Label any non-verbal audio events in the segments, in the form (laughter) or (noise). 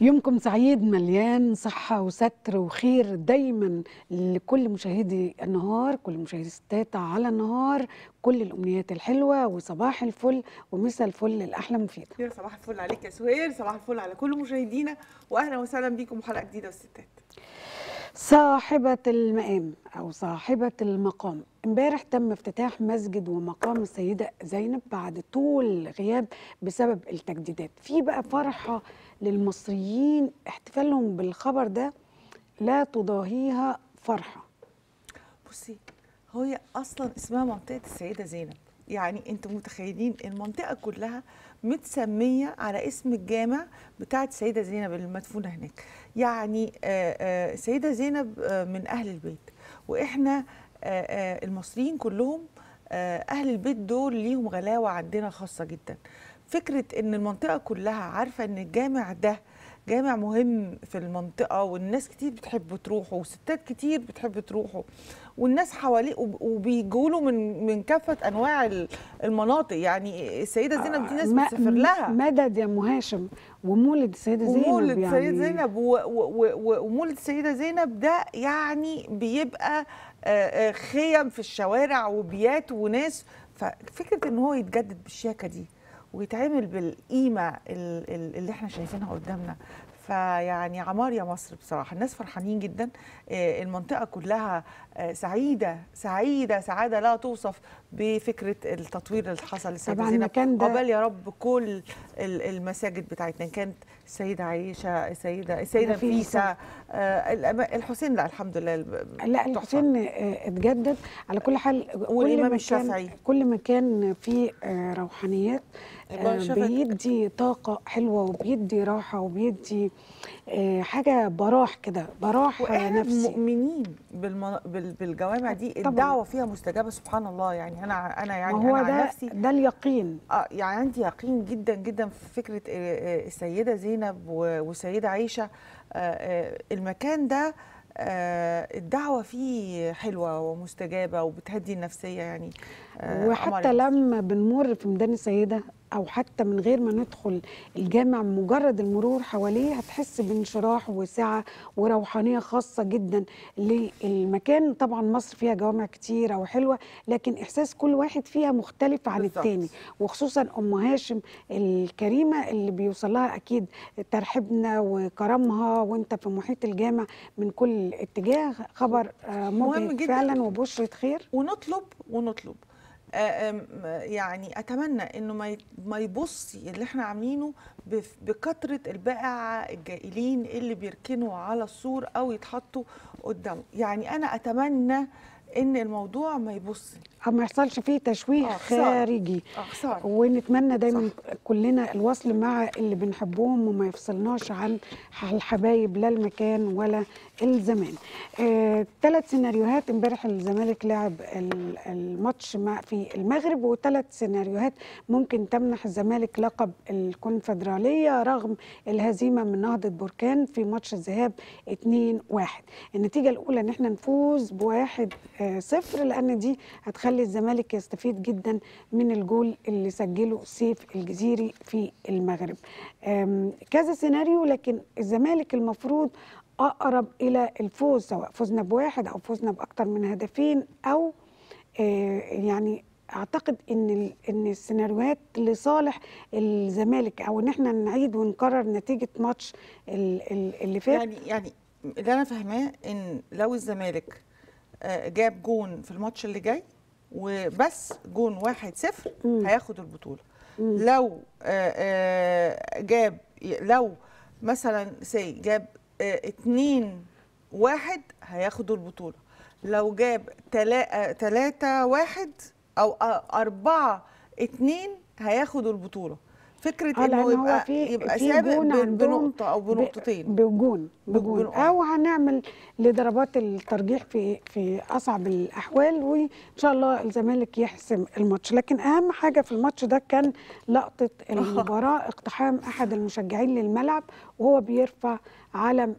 يومكم سعيد مليان صحة وستر وخير دايما لكل مشاهدي النهار كل مشاهدي ستات على النهار. كل الأمنيات الحلوة وصباح الفل ومساء الفل الأحلى مفيدة صباح الفل عليك يا سهير صباح الفل على كل مشاهدينا واهلا وسهلا بيكم حلقه جديدة والستات. صاحبة المقام أو صاحبة المقام. امبارح تم افتتاح مسجد ومقام السيدة زينب بعد طول غياب بسبب التجديدات. في بقى فرحة للمصريين احتفالهم بالخبر ده لا تضاهيها فرحة. بصي هي أصلا اسمها منطقة السيدة زينب. يعني أنتم متخيلين المنطقة كلها متسمية على اسم الجامع بتاعه السيده زينب المدفونة هناك. يعني آه، آه، السيده زينب آه، من أهل البيت. وإحنا آه، آه، المصريين كلهم آه، أهل البيت دول ليهم غلاوة عندنا خاصة جدا. فكرة إن المنطقة كلها عارفة إن الجامع ده جامع مهم في المنطقة والناس كتير بتحب تروحه وستات كتير بتحب تروحه. والناس حواليه وب- وبيجوا له من من كافة أنواع ال- المناطق. يعني السيدة زينب دي ناس بتسافر لها. مدد يا أم هاشم ومولد السيدة زينب ومولد يعني. السيدة زينب ومولد السيدة زينب ده يعني بيبقى خيم في الشوارع وبيات وناس. ففكرة إن هو يتجدد بالشياكة دي ويتعمل ال- اللي إحنا شايفينها قدامنا فيعني عمار يا مصر بصراحة الناس فرحانين جدا آه، المنطقة كلها آه، سعيدة سعيدة سعادة لا توصف. بفكرة التطوير اللي حصل للسيدة طبعاً زينب عقبال يا رب كل ال- المساجد بتاعتنا إن كانت السيدة عائشة السيدة السيدة نفيسة. نفيسة آه، الحسين لا الحمد لله لا. الحسين آه، اتجدد على كل حال مكان- الشافعي. كل مكان فيه آه، روحانيات الله آه، يشفك. بيدي طاقة حلوة وبيدي راحة وبيدي آه، حاجة براح كده براح نفسي مؤمنين بالمن... بال... بالجوامع دي طبعاً. الدعوة فيها مستجابة سبحان الله يعني أنا أنا يعني هو أنا عن ده نفسي ده اليقين آه يعني عندي يقين جدا جدا في فكرة آه، آه، السيدة زينب والسيدة عائشه المكان ده الدعوة فيه حلوة ومستجابة وبتهدي النفسية يعني وحتى. لما بنمر في ميدان السيدة أو حتى من غير ما ندخل الجامع مجرد المرور حواليه هتحس بانشراح وسعة وروحانية خاصة جدا للمكان طبعا مصر فيها جوامع كتيرة وحلوة لكن إحساس كل واحد فيها مختلف عن. التاني وخصوصا أم هاشم الكريمة اللي بيوصل لها أكيد ترحيبنا وكرمها وأنت في محيط الجامع من كل اتجاه خبر آه، مهم مبهج جداً. فعلا وبشرة خير ونطلب ونطلب يعني أتمنى إنه ما ي- ما يبصي اللي إحنا عاملينه بكثرة البائع الجائلين اللي بيركنوا على السور أو يتحطوا قدامه. يعني أنا أتمنى إن الموضوع ما يبص. ما يحصلش فيه تشويه آه،. خارجي. خسارة. ونتمنى دايما كلنا الوصل مع اللي بنحبهم وما يفصلناش عن الحبايب لا المكان ولا الزمان. آه، ثلاث سيناريوهات. امبارح الزمالك لعب ال- الماتش مع في المغرب وثلاث سيناريوهات ممكن تمنح الزمالك لقب الكونفدرالية رغم الهزيمة من نهضة بركان في ماتش الذهاب 2-1 النتيجة الأولى إن إحنا نفوز بواحد آه، صفر لأن دي هتخلي الزمالك يستفيد جدا من الجول اللي سجله سيف الجزيري في المغرب. كذا سيناريو لكن الزمالك المفروض أقرب إلى الفوز سواء فزنا بواحد أو فزنا بأكتر من هدفين أو آه، يعني أعتقد إن إن السيناريوهات لصالح الزمالك أو إن إحنا نعيد ونكرر نتيجة ماتش ال- ال- اللي فات. يعني يعني اللي أنا فاهماه إن لو الزمالك آه، جاب جون في الماتش اللي جاي وبس جون واحد صفر مم. هياخد البطولة. لو آه، آه، جاب لو مثلا سي جاب آه، اتنين واحد هياخدوا البطولة. لو جاب تلا- تلاتة واحد أو أربعة اتنين هياخدوا البطولة. فكرة آه إنه هو يبقى في يبقى في سابق جون بنقطه أو بنقطتين بجون بجون. آه. أو هنعمل لضربات الترجيح في في أصعب الأحوال وإن شاء الله الزمالك يحسم الماتش. لكن أهم حاجة في الماتش ده كان لقطة (laughs) المباراة اقتحام أحد المشجعين للملعب وهو بيرفع علم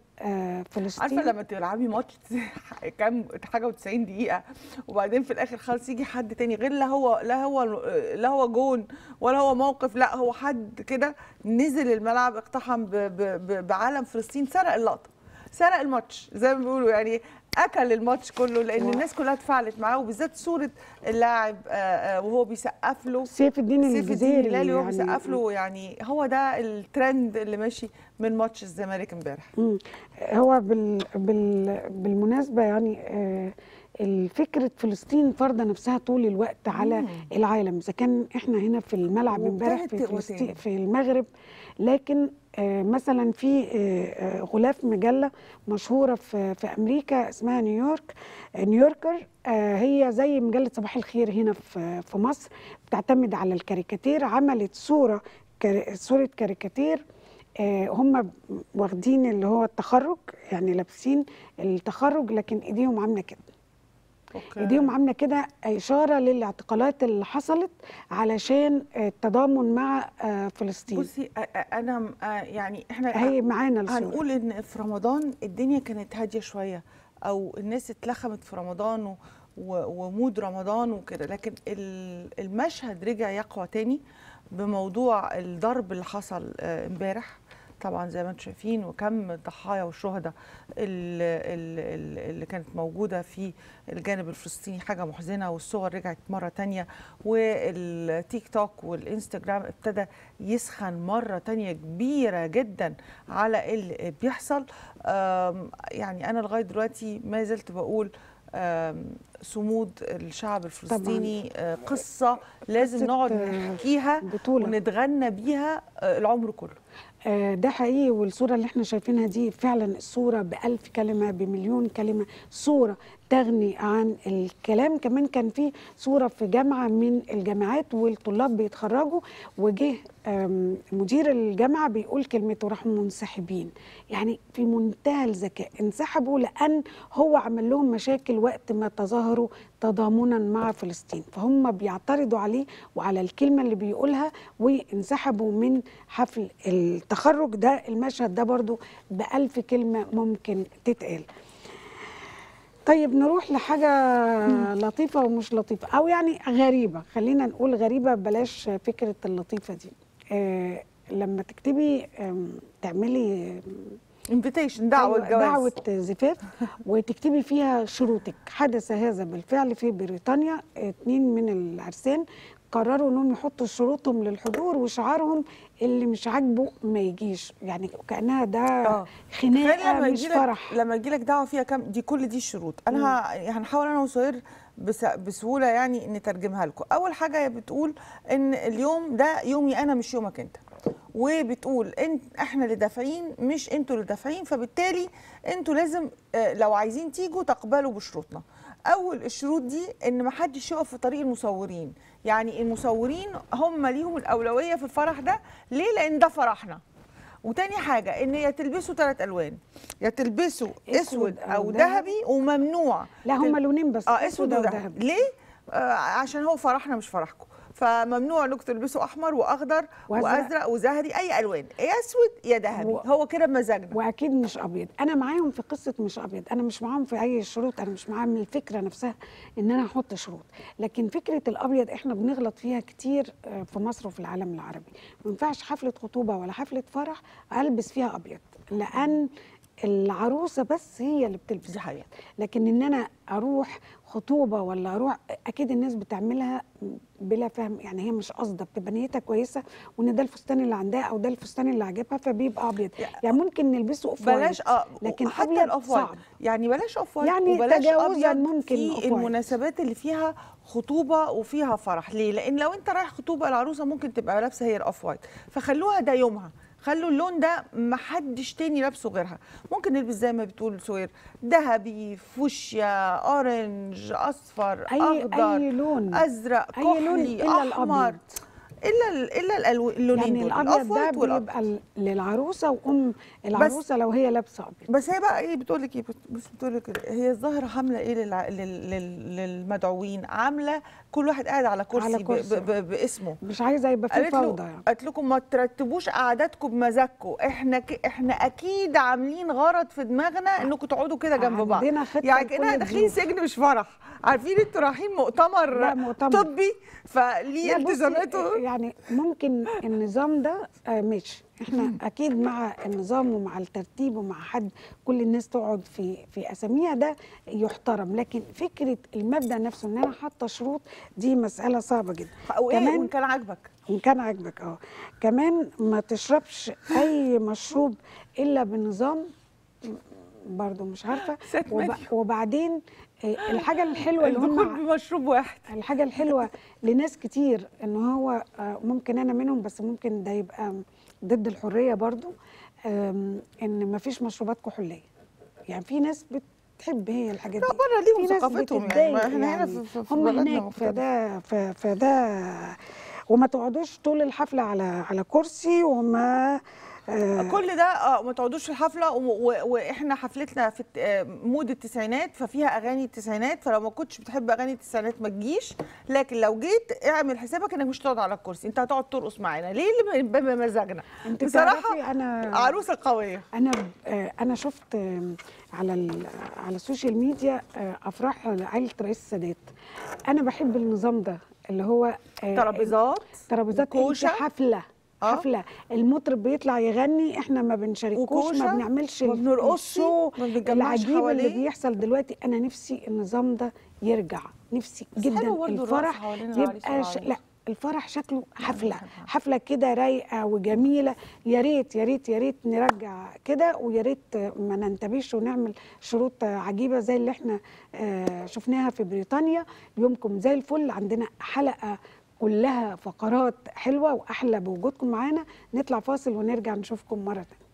فلسطين عارفة لما تلعبي ماتش (laughs) كام حاجة و90 دقيقة وبعدين في الآخر خالص يجي حد تاني غير لا هو لا هو لا هو جون ولا هو موقف لا هو حد كده نزل الملعب اقتحم ب- ب- ب- بعلم فلسطين سرق اللقطة. سرق الماتش زي ما بيقولوا يعني أكل الماتش كله لأن الناس كلها اتفاعلت معاه وبالذات صورة اللاعب آه، آه، وهو بيسقف له سيف الدين سيف الدين الهلالي وهو يعني بيسقف له يعني هو ده الترند اللي ماشي من ماتش الزمالك امبارح. هو بال بال بالمناسبة يعني آه، الفكرة فلسطين فرضة نفسها طول الوقت على مم. العالم إذا كان إحنا هنا في الملعب امبارح في فلسطين. في المغرب لكن مثلا في آه، آه، غلاف مجلة مشهورة في في أمريكا اسمها نيويورك. آه، نيويوركر آه، هي زي مجلة صباح الخير هنا في في مصر بتعتمد على الكاريكاتير. عملت صورة كاري- صورة كاريكاتير آه، هم واخدين اللي هو التخرج يعني لابسين التخرج لكن إيديهم عاملة كده. okay. إيديهم عاملة كده إشارة للاعتقالات اللي حصلت علشان التضامن مع آه، فلسطين. بصي أنا يعني إحنا هي معانا الصورة هنقول إن في رمضان الدنيا كانت هادية شوية أو الناس اتلخمت في رمضان و mood رمضان وكده لكن ال- المشهد رجع يقوى تاني بموضوع الضرب اللي حصل آه، امبارح. طبعا زي ما أنتم شايفين وكم الضحايا والشهداء ال- ال- ال- اللي كانت موجودة في الجانب الفلسطيني. حاجة محزنة والصور رجعت مرة تانية والتيك توك والإنستجرام ابتدى يسخن مرة تانية كبيرة جدا على اللي بيحصل. يعني أنا لغاية دلوقتي ما زلت بقول صمود الشعب الفلسطيني آه، قصة لازم نقعد آه، نحكيها بطولة. ونتغنى بيها آه، العمر كله. ده حقيقي والصورة اللي إحنا شايفينها دي فعلا الصورة بألف كلمة بمليون كلمة صورة تغني عن الكلام. كمان كان في صورة في جامعة من الجامعات والطلاب بيتخرجوا وجه مدير الجامعة بيقول كلمته راحوا منسحبين يعني في منتهى الذكاء. انسحبوا لأن هو عمل لهم مشاكل وقت ما تظاهروا تضامنا مع فلسطين. فهم بيعترضوا عليه وعلى الكلمة اللي بيقولها وانسحبوا من حفل التخرج. ده المشهد ده برضو بألف كلمة ممكن تتقال. طيب نروح لحاجة لطيفة ومش لطيفة أو يعني غريبة خلينا نقول غريبة بلاش فكرة اللطيفة دي. آه لما تكتبي تعملي انفيتيشن دعوة الجواز. دعوة زفاف (laughs) وتكتبي فيها شروطك. حدث هذا بالفعل في بريطانيا اتنين من العرسان قرروا إنهم يحطوا شروطهم للحضور وشعارهم اللي مش عاجبه ما يجيش. يعني كأنها ده آه. خناقة مش فرح. لما يجيلك دعوة فيها كام؟ دي كل دي الشروط أنا ه- هنحاول أنا وسهير بس بسهولة يعني نترجمها لكم. أول حاجة هي بتقول إن اليوم ده يومي أنا مش يومك أنت. وبتقول انت إحنا اللي دافعين مش أنتوا اللي دافعين. فبالتالي أنتوا لازم آه، لو عايزين تيجوا تقبلوا بشروطنا. أول الشروط دي إن ما حدش يقف في طريق المصورين. يعني المصورين هم ليهم الأولوية في الفرح ده. ليه؟ لأن ده فرحنا. وتاني حاجة إن يا تلبسوا ثلاث ألوان يا تلبسوا أو أو ذهبي. وممنوع. لا هما لونين بس آه أسود وذهبي. ليه؟ آه عشان هو فرحنا مش فرحكم. فممنوع انكم تلبسوا أحمر وأخضر وأزرق. وأزرق وزهري أي ألوان يا أسود يا ذهبي. و- هو كده بمزاجنا. وأكيد مش أبيض. أنا معاهم في قصة مش أبيض. أنا مش معاهم في أي شروط. أنا مش معاهم الفكرة نفسها إن أنا أحط شروط. لكن فكرة الأبيض إحنا بنغلط فيها كتير آه، في مصر وفي العالم العربي. ما ينفعش حفلة خطوبة ولا حفلة فرح ألبس فيها أبيض. لأن العروسة بس هي اللي بتلبس دي حقيقة. لكن إن أنا أروح خطوبة ولا أروح أكيد الناس بتعملها بلا فهم. يعني هي مش قاصده بتبقى نيتها كويسة وإن ده الفستان اللي عندها أو ده الفستان اللي عاجبها فبيبقى أبيض. يعني ممكن نلبسه off بلاش آه لكن حتى ال off white. يعني بلاش off white يعني وبلاش تجاوزاً ابيض ممكن في. المناسبات اللي فيها خطوبة وفيها فرح. ليه؟ لأن لو أنت رايح خطوبة العروسة ممكن تبقى لابسة هي ال off white. فخلوها ده يومها. خلوا اللون ده محدش تاني لابسه غيرها ممكن نلبس زي ما بتقول سواريه ذهبي فوشيا orange أصفر اي أخضر اي لون أزرق أي لون كحلي إلا أحمر. إلا ال- إلا اللونين يعني الأبيض ده. بيبقى للعروسة وأم العروسة لو هي لابسة أبيض. بس هي بقى إيه بتقول لك إيه؟ بس بتقول لك هي الظاهرة عاملة إيه للع... لل... لل... للمدعوين؟ عاملة كل واحد قاعد على كرسي, على. كرسي. ب... ب... باسمه. مش عايزة يبقى في فوضى يعني. قالت لكم ما ترتبوش قعداتكم بمزاجكم. إحنا ك... إحنا أكيد عاملين غرض في دماغنا إنكم تقعدوا كده جنب بعض. يعني كاننا داخلين. سجن مش فرح. عارفين أنتوا رايحين مؤتمر, مؤتمر. طبي؟ فليه التزاماته؟ يعني ممكن النظام ده آه، ماشي. إحنا أكيد مع النظام ومع الترتيب ومع حد كل الناس تقعد في في أساميها ده يحترم. لكن فكرة المبدأ نفسه إن أنا حاطة شروط دي مسألة صعبة جدا. أو إيه كمان وإن كان عاجبك. ان كان عاجبك آه. كمان ما تشربش أي مشروب إلا بنظام برضو مش عارفة. (laughs) وب... وبعدين آه، الحاجة الحلوة اللي هم بمشروب واحد. الحاجة الحلوة (laughs) لناس كتير إن هو آه، ممكن أنا منهم بس ممكن ده يبقى ضد الحرية برضو إن مفيش مشروبات كحولية. يعني في ناس بتحب هي الحاجات دي. بره ليهم ثقافتهم يعني، إحنا هنا في- في- هم هناك. فده فده وما تقعدوش طول الحفلة على على كرسي وما كل ده آه ما تقعدوش في الحفلة وإحنا حفلتنا في آه، mood التسعينات ففيها أغاني التسعينات فلو ما كنتش بتحب أغاني التسعينات ما تجيش. لكن لو جيت اعمل حسابك إنك مش هتقعد على الكرسي أنت هتقعد ترقص معانا. ليه اللي بمزاجنا أنت بصراحة أنا عروسة قوية. أنا آه، أنا شفت آه، على على ال social media آه، أفراح عائلة الرئيس السادات. أنا بحب النظام ده اللي هو آه، ترابيزات ترابيزات. حفلة. آه. حفلة. المطرب بيطلع يغني إحنا ما بنشاركوش ما بنعملش ما بنرقصش، العجيب اللي. بيحصل دلوقتي أنا نفسي النظام ده يرجع. نفسي جدا الفرح يبقى ش... لا الفرح شكله حفلة. حفلة كده رايقة وجميلة. يا ريت يا ريت يا ريت نرجع كده ويا ريت ما ننتبهش ونعمل شروط عجيبة زي اللي إحنا آه، شفناها في بريطانيا. يومكم زي الفل. عندنا حلقة كلها فقرات حلوة وأحلى بوجودكم معانا. نطلع فاصل ونرجع نشوفكم مرة تانية.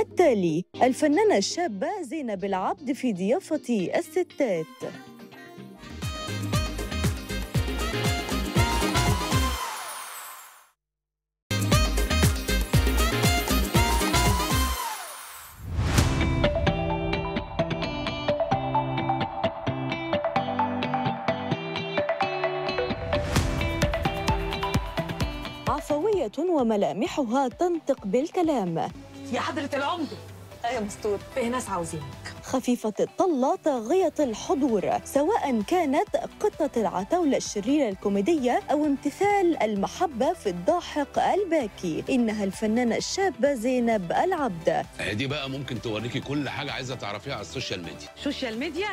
التالي الفنانة الشابة زينب العبد في ضيافة الستات. وملامحها تنطق بالكلام. يا حضرة العمدة يا مستور في ناس عاوزينك. خفيفة الطلة طاغية الحضور سواء كانت قطة العتاولة الشريرة الكوميدية أو امتثال المحبة في الضاحك الباكي. إنها الفنانة الشابة زينب العبد. دي بقى ممكن توريكي كل حاجة عايزة تعرفيها على ال social media. social media؟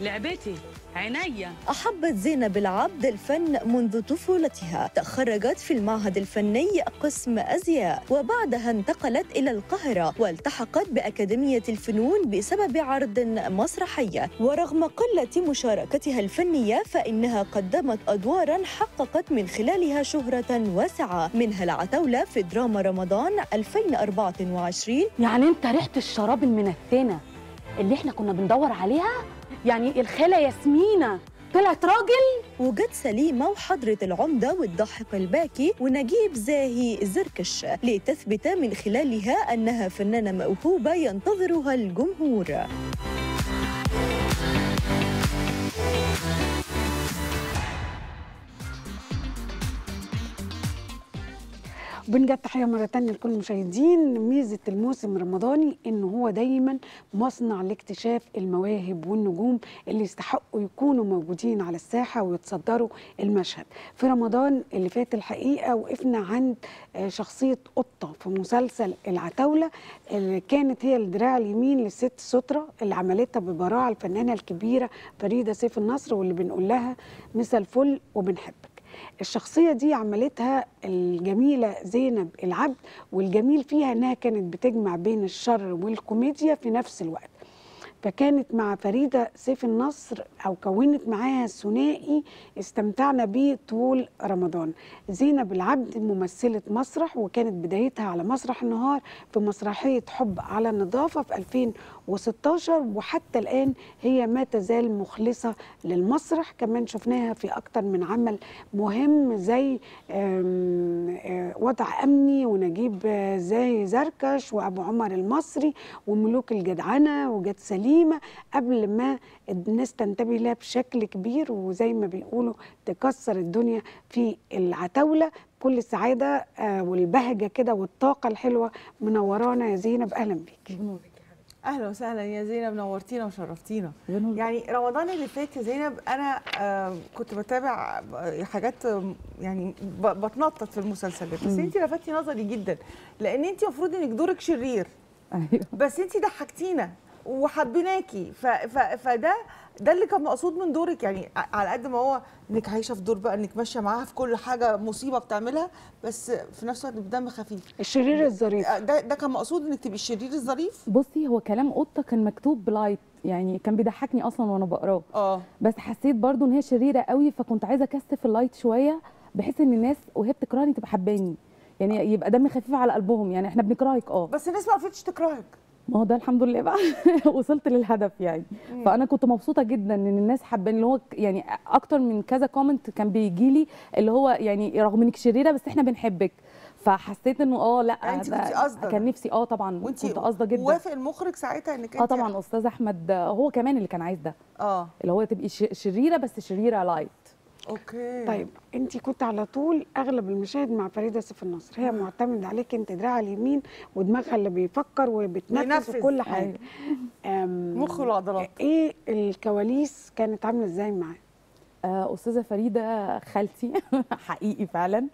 لعبتي عينيا. أحبت زينب العبد الفن منذ طفولتها. تخرجت في المعهد الفني قسم أزياء وبعدها انتقلت إلى القاهرة والتحقت بأكاديمية الفنون بسبب عرض مسرحي. ورغم قلة مشاركتها الفنية فإنها قدمت أدوارا حققت من خلالها شهرة واسعة. منها العتاولة في دراما رمضان 2024 يعني أنت ريحه الشراب المنتنه اللي إحنا كنا بندور عليها؟ يعني الخالة ياسمينة. طلعت راجل؟ وجد سليمة وحضرة العمدة والضاحك الباكي ونجيب زاهي زركش لتثبت من خلالها أنها فنانة موهوبة ينتظرها الجمهور. بنجد تحية مرة تانية لكل المشاهدين ميزة الموسم الرمضاني إن هو دايما مصنع لاكتشاف المواهب والنجوم اللي يستحقوا يكونوا موجودين على الساحة ويتصدروا المشهد. في رمضان اللي فات الحقيقة وقفنا عند آه، شخصية قطة في مسلسل العتاولة اللي كانت هي الدراع اليمين للست سترة اللي عملتها ببراعة الفنانة الكبيرة فريدة سيف النصر واللي بنقول لها مسا الفل وبنحبك. الشخصية دي عملتها الجميلة زينب العبد والجميل فيها إنها كانت بتجمع بين الشر والكوميديا في نفس الوقت. فكانت مع فريدة سيف النصر أو كونت معاها ثنائي استمتعنا بيه طول رمضان. زينب العبد ممثلة مسرح وكانت بدايتها على مسرح النهار في مسرحية حب على النظافة في 2016 وحتى الآن هي ما تزال مخلصة للمسرح. كمان شفناها في أكتر من عمل مهم زي آه، وضع أمني ونجيب آه، زي زركش وأبو عمر المصري وملوك الجدعنة وجد سليمة قبل ما الناس تنتبه لها بشكل كبير. وزي ما بيقولوا تكسر الدنيا في العتاولة. كل السعادة آه، والبهجة كده والطاقة الحلوة منورانا يا زينب أهلا بيك. أهلا وسهلا يا زينب نورتينا وشرفتينا. يعني رمضان اللي فات يا زينب أنا آه، كنت بتابع آه، حاجات يعني بتنطط في المسلسلات بس انت لفتي نظري جدا لأن انت المفروض إنك دورك شرير. أيوه. بس انت ضحكتينا. وحبيناكي. ف ف فده ده اللي كان مقصود من دورك. يعني على قد ما هو إنك عايشة في دور بقى إنك ماشية معاها في كل حاجة مصيبة بتعملها بس في نفس الوقت بدم خفيف. الشرير الظريف. آه، ده ده كان مقصود إنك تبقي الشرير الظريف؟ بصي هو كلام قطة كان مكتوب ب light يعني كان بيضحكني أصلا وأنا بقراه. آه. بس حسيت برضو إن هي شريرة قوي فكنت عايزة أكثف ال light شوية بحيث إن الناس وهي بتكرهني تبقى حباني. يعني يبقى دم خفيف على قلبهم. يعني إحنا بنكرهك آه. بس الناس ما عرفتش تكرهك. ما هو ده الحمد لله بقى. (laughs) وصلت للهدف يعني. فأنا كنت مبسوطة جدا إن الناس حابين اللي هو يعني أكتر من كذا comment كان بيجي لي اللي هو يعني رغم إنك شريرة بس إحنا بنحبك. فحسيت إنه آه لأ يعني انت قاصدة. كان. نفسي آه طبعا وانت كنت قاصدة جدا. وافق المخرج ساعتها إنك آه طبعا أستاذ أحمد هو كمان اللي كان عايز ده. آه. اللي هو تبقي شريرة بس شريرة light okay. طيب انت كنت على طول أغلب المشاهد مع فريدة سيف النصر. هي معتمدة عليك انت دراعها اليمين ودماغها اللي بيفكر وبتنفذ. وكل حاجة. المخ والعضلات إيه الكواليس كانت عاملة إزاي معاها؟ آه، أستاذة فريدة خالتي (laughs) حقيقي فعلا.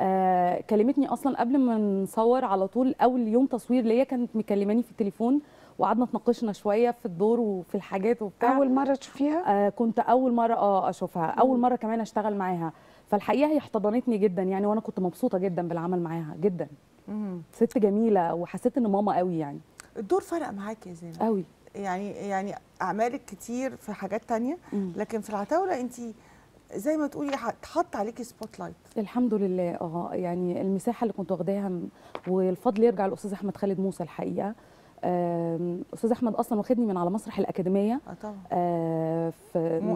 آه، كلمتني أصلا قبل ما نصور على طول أول يوم تصوير ليا كانت مكلماني في التليفون. وقعدنا اتناقشنا شوية في الدور وفي الحاجات وبتاع. أول مرة تشوفيها؟ آه كنت أول مرة آه أشوفها. أول مرة كمان أشتغل معاها. فالحقيقة هي احتضنتني جدا يعني وأنا كنت مبسوطة جدا بالعمل معاها جدا. مم. ست جميلة وحسيت إن ماما قوي يعني. الدور فرق معاكي يا زينب. قوي. يعني يعني أعمالك كتير في حاجات تانية مم. لكن في العتاولة أنت زي ما تقولي اتحط عليكي spotlight الحمد لله. آه يعني المساحة اللي كنت واخداها والفضل يرجع لأستاذ أحمد خالد موسى الحقيقة. أستاذ أحمد أصلا واخدني من على مسرح الأكاديمية. آه طبعا. آه،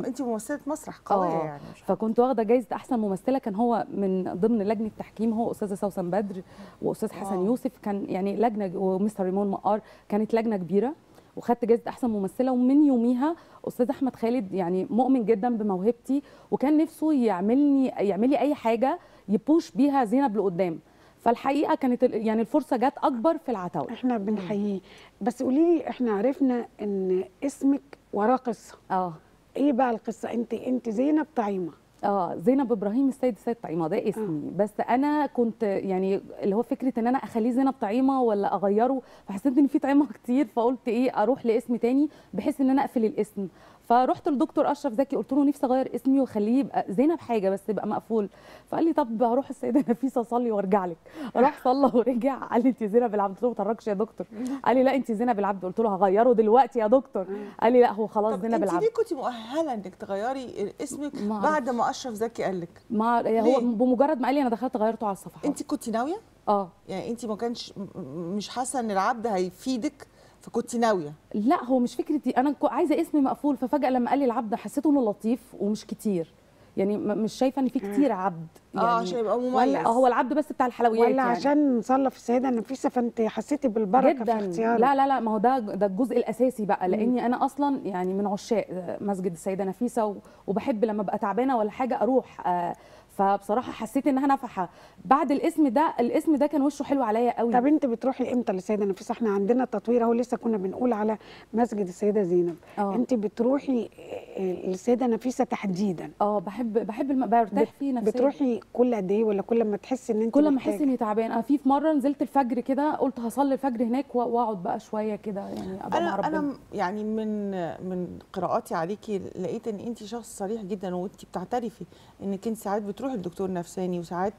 أنت ممثلة مسرح قوية آه، يعني مش فكنت واخدة جايزة أحسن ممثلة. كان هو من ضمن لجنة تحكيم هو وأستاذة سوسن بدر وأستاذ حسن واو. يوسف. كان يعني لجنة ومستر ريمون مقار كانت لجنة كبيرة. وخدت جائزه أحسن ممثلة. ومن يوميها أستاذ أحمد خالد يعني مؤمن جدا بموهبتي وكان نفسه يعملني يعمل لي أي حاجة يبوش بيها زينب لقدام. فالحقيقة كانت ال- يعني الفرصة جت أكبر في العتاولة. إحنا بنحييه بس قولي لي إحنا عرفنا إن اسمك وراه قصة. آه. إيه بقى القصة؟ أنت أنت زينب طعيمة. آه زينب إبراهيم السيد السيد طعيمة ده اسمي. بس أنا كنت يعني اللي هو فكرة إن أنا أخليه زينب طعيمة ولا أغيره فحسيت إن في طعيمة كتير فقلت إيه أروح لاسم تاني بحيث إن أنا أقفل الاسم. فرحت للدكتور أشرف زكي قلت له نفسي أغير اسمي وأخليه يبقى زينب حاجة بس يبقى مقفول. فقال لي طب هروح السيدة (laughs) نفيسة أصلي وأرجع لك. راح صلى ورجع قال لي انت زينب العبد. قلت له ما تهرجش يا دكتور. قال لي لا انت زينب العبد. قلت له هغيره دلوقتي يا دكتور. قال لي لا هو خلاص طب زينب انت العبد. ليه كنت مؤهلة إنك تغيري اسمك ما بعد ما أشرف زكي قال لك؟ مع هو؟ بمجرد ما قال لي أنا دخلت غيرته على الصفحات انت كنت ناوية؟ آه. يعني انت ما كانش مش حاسة إن العبد هيفيدك فكنت ناوية؟ لا هو مش فكرتي. أنا عايزة اسم مقفول. ففجأة لما قال لي العبد حسيته إنه لطيف ومش كتير. يعني مش شايفة إن في كتير عبد. يعني آه عشان يبقى مميز. ولا هو العبد بس بتاع الحلويات ولا يعني. عشان نصلى في السيدة نفيسه فانت حسيتي بالبركة جدا. في اختيارك. لا لا لا ما هو ده ده الجزء الأساسي بقى. لأني أنا أصلا يعني من عشاق مسجد السيدة نفيسة وبحب لما ابقى تعبانة ولا حاجة أروح آه، فبصراحة حسيت انها نفحه بعد الاسم ده الاسم ده كان وشه حلو عليا قوي. طب أنت بتروحي إمتى للسيده نفيسه إحنا عندنا تطوير أهو لسه كنا بنقول على مسجد السيدة زينب. آه. أنت بتروحي آه، للسيده نفيسة تحديدا. آه بحب بحب الم... برتاح فيه نفسيا. بتروحي كل قد إيه؟ ولا كل ما تحسي إن أنت كل ما؟ أحس إني تعبان أنا في في مرة نزلت الفجر كده قلت هصلي الفجر هناك وأقعد بقى شوية كده يعني أبقى مع انا ربنا. أنا يعني من من قراءاتي عليكي لقيت إن أنت شخص صريح جدا وأنت بتعترفي إنك أنت ساعات بتروحي لدكتور نفساني وساعات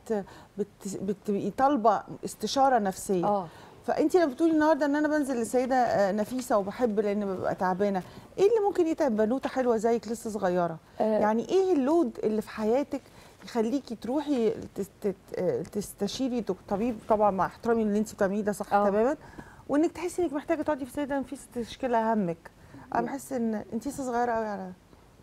بت- بتبقي طالبة استشارة نفسية. آه. فانت لما بتقولي النهارده إن أنا بنزل للسيدة آه، نفيسة وبحب لأن ببقى تعبانة إيه اللي ممكن يتعب بنوتة حلوة زيك لسه صغيرة؟ آه. يعني إيه اللود اللي في حياتك يخليكي تروحي آه، تستشيري طبيب؟ طبعا مع احترامي اللي انت بتعمليه ده صح آه. تماما. وإنك تحسي إنك محتاجة تقعدي في السيدة نفيسة تشكي لها همك. أنا بحس إن انت لسه صغيرة قوي على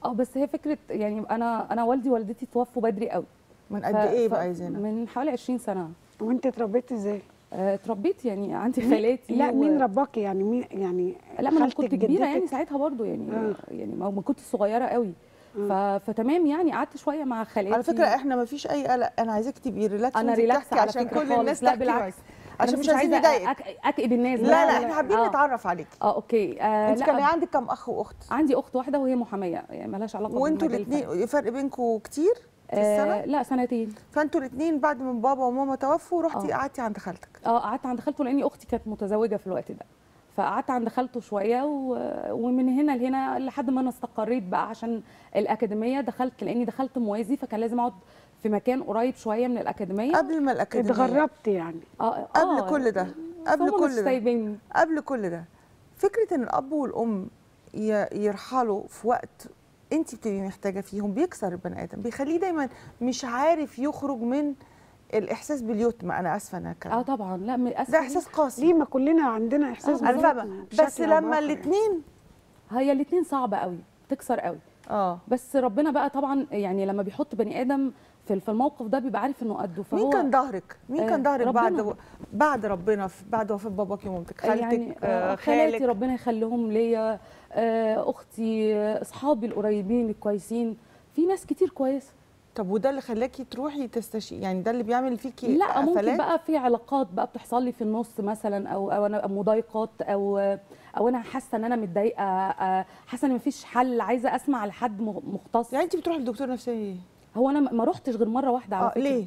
آه بس هي فكرة يعني أنا أنا والدي ووالدتي توفوا بدري قوي. من ف- قد إيه بقى يا زينب من حوالي 20 سنة. وأنت اتربيتي إزاي؟ آه، اتربيت يعني عندي خالاتي لا و- مين رباكي يعني؟ مين يعني لا ما أنا كنت كبيرة يعني؟ ساعتها برضو يعني آه. يعني ما ما كنت صغيرة قوي. ف... فتمام يعني قعدت شوية مع خالاتي. على فكرة إحنا ما فيش أي قلق أنا عايزاك تبقي relax أنا relax عشان كل الناس لا بالعكس. عشان أنا مش عايزين نضايقك. اكئب الناس لا لا لا، إحنا حابين آه. نتعرف عليك آه أوكي. آه أنت كان عندك كم أخ وأخت؟ عندي أخت واحدة وهي محامية يعني مالهاش علاقة وأنتوا. الاثنين فرق بينكم كتير في آه السنة؟ لا سنتين. فأنتوا الاثنين بعد ما بابا وماما توفوا رحتي آه. قعدتي عند خالتك. آه قعدت عند خالته لأني أختي كانت متزوجة في الوقت ده. فقعدت عند خالته شوية. ومن هنا لهنا لحد ما أنا استقريت بقى عشان الأكاديمية. دخلت لأني دخلت موازي فكان لازم أقعد في مكان قريب شوية من الأكاديمية. قبل ما الأكاديمية. اتغربت يعني. آه قبل آه، كل ده قبل كل ده. سايبيني. قبل كل ده. فكرة إن الأب والأم ي- يرحلوا في وقت انت بتبقي محتاجة فيهم بيكسر البني آدم بيخليه دايما مش عارف يخرج من الإحساس باليتم أنا آسفة أنا آه طبعا. لا من ده إحساس قاسي. ليه؟ ما كلنا عندنا إحساس أنا فاهمة. بس لما. الاثنين هي الاثنين صعبة قوي بتكسر قوي. آه. بس ربنا بقى طبعا يعني لما بيحط بني آدم في في الموقف ده بيبقى عارف إنه قده. فهو مين كان ظهرك؟ مين آه، كان ظهرك ربنا. بعد بعد ربنا في- بعد وفاة باباك ومامتك؟ خالتك يعني آه، آه، خالاتي خالك؟ ربنا يخليهم ليا آه، أختي آه، أصحابي القريبين الكويسين. في ناس كتير كويسة. طب وده اللي خلاكي تروحي تستشير يعني ده اللي بيعمل فيكي لا ممكن قفلات؟ بقى في علاقات بقى بتحصل لي في النص مثلا أو أو أنا مضايقات أو أو أنا حاسة إن أنا متضايقة آه، حاسة إن مفيش حل عايزة أسمع لحد مخ- مختص يعني انت بتروحي للدكتور نفساني؟ هو أنا ما رحتش غير مرة واحدة على آه فكرة ليه؟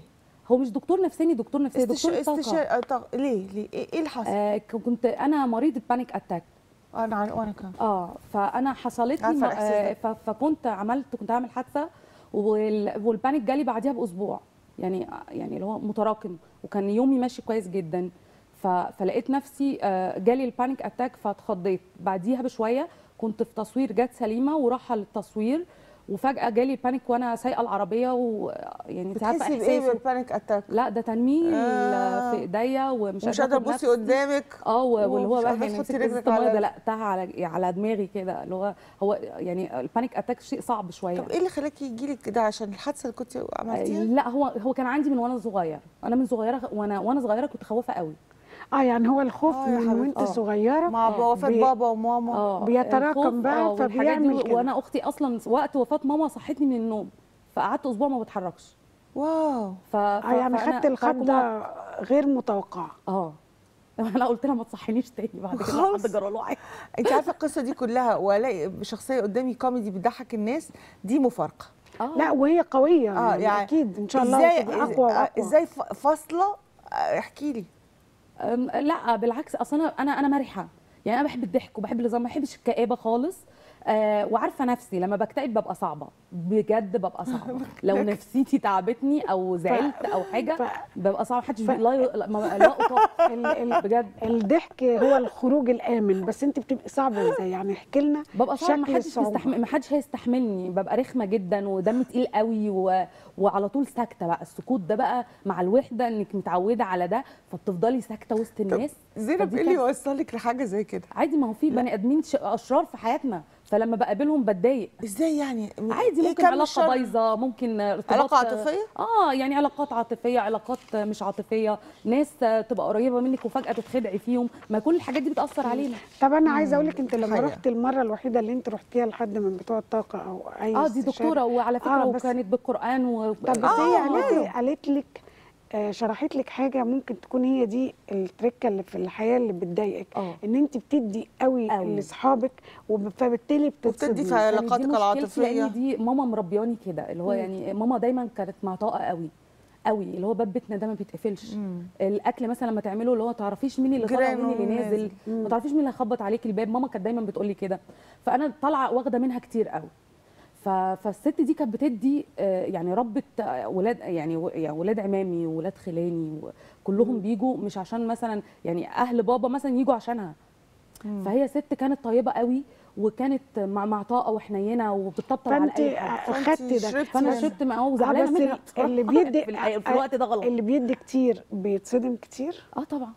هو مش دكتور نفساني دكتور نفساني استش... دكتور طاقة استشار آه، طاقة. ليه؟ ليه؟ إيه إيه اللي حصل؟ آه كنت أنا مريضة panic attack أنا. وأنا كمان آه فأنا حصلت لي م- آه، فكنت عملت كنت عامل حادثة وال panic جالي بعديها بأسبوع. يعني يعني اللي هو متراكم. وكان يومي ماشي كويس جدا. فلقيت نفسي آه، جالي ال panic attack فاتخضيت. بعديها بشوية كنت في تصوير جت سليمة وراحة للتصوير. وفجأة جالي ال panic وأنا سايقة العربية ويعني انت عارفة بتحسي بإيه إحساسه بال panic attack؟ لا ده تنميل آه. في إيديا ومش مش قادرة تبصي. قدامك آه واللي هو بقى يعني رجلك على- الميه دلقتها على على دماغي كده اللي هو هو يعني ال panic attack شيء صعب شوية طب إيه اللي خلاكي يجيلك ده عشان الحادثة اللي كنت عملتيها؟ لأ هو هو كان عندي من وأنا صغير أنا من صغيرة وأنا وأنا صغيرة كنت خوافه قوي آه يعني هو الخوف آه من. وأنت آه. صغيرة مع آه، وفاة بي- بابا وماما. آه بيتراكم الخوف، بقى آه، فبيعمل كده. وأنا أختي أصلا وقت وفاة ماما صحتني من النوم فقعدت أسبوع ما بتحركش. wow. ف... آه يعني خدت الخضه غير متوقعه آه. (laughs) أنا قلت لها ما تصحينيش تاني بعد كده. حد يجرى (laughs) انت عارفة القصة دي كلها والاقي شخصية قدامي كوميدي بتضحك الناس دي مفارقة. آه. لا وهي قوية آه يعني, يعني أكيد إن شاء الله إزاي أقوى آه، وأقوى. إزاي فاصلة؟ آه، احكي لي لا بالعكس أصل أنا أنا مرحة. يعني أنا بحب الضحك وبحب الهزار ما بحبش الكآبة خالص. آه وعارفة نفسي لما بكتئب ببقى صعبة. بجد ببقى صعبة. (laughs) لو نفسيتي تعبتني أو زعلت أو حاجة ببقى صعبة. محدش لا لا (laughs) بجد. الضحك هو الخروج الآمن بس أنت بتبقي صعبة إزاي؟ يعني احكي لنا ببقى صعبة. محدش. بيستحمل محدش هيستحملني. ببقى رخمة جدا ودمي تقيل قوي و... وعلى طول ساكتة بقى. السكوت ده بقى مع الوحدة إنك متعودة على ده فبتفضلي ساكتة وسط الناس. زينب إيه اللي يوصلك لحاجة زي كده؟ عادي ما هو في بني آدمين أشرار في حياتنا. فلما بقابلهم بتضايق إزاي يعني عادي إيه ممكن كم علاقة؟ بايظة ممكن ارتباط علاقة عاطفية آه يعني علاقات عاطفية علاقات مش عاطفية ناس تبقى قريبة منك وفجأة تتخدعي فيهم ما كل الحاجات دي بتأثر علينا طب أنا عايزة أقول لك أنت لما. رحت المرة الوحيدة اللي أنت رحتيها لحد من بتوع الطاقة أو أي آه دي. دكتورة وعلى فكرة آه، بس- وكانت بالقرآن و... طب آه، هي قالت. لي قالت لك شرحت لك حاجة ممكن تكون هي دي التركه اللي في الحياة اللي بتضايقك آه إن أنت بتدي قوي أوي. لأصحابك فبالتالي وبتدي بتتصدمي في يعني دي علاقاتك مشكلتي العاطفية لأن دي ماما مربياني كده اللي هو. يعني ماما دايما كانت معطاءة قوي قوي اللي هو باب بيتنا ده ما بيتقفلش مم. الأكل مثلا لما تعمله اللي هو تعرفيش مين اللي طالع ومين اللي نازل مم. ما تعرفيش مين اللي هيخبط عليك الباب ماما كانت دايما بتقول لي كده فأنا طالعة واخدة منها كتير قوي فالست دي كانت بتدي آه، يعني ربة آه، ولاد يعني يعني ولاد عمامي ولاد خلاني كلهم بيجوا مش عشان مثلا يعني أهل بابا مثلا يجوا عشانها. فهي ست كانت طيبة قوي وكانت مع معطاءه وحنينة وبتطبطب على أي أخدتي ده فأنا. شربت معاه آه، وزعلانه منها. ال- اللي بيدي في الوقت ده غلط. اللي بيدي كتير بيتصدم كتير؟ آه طبعا.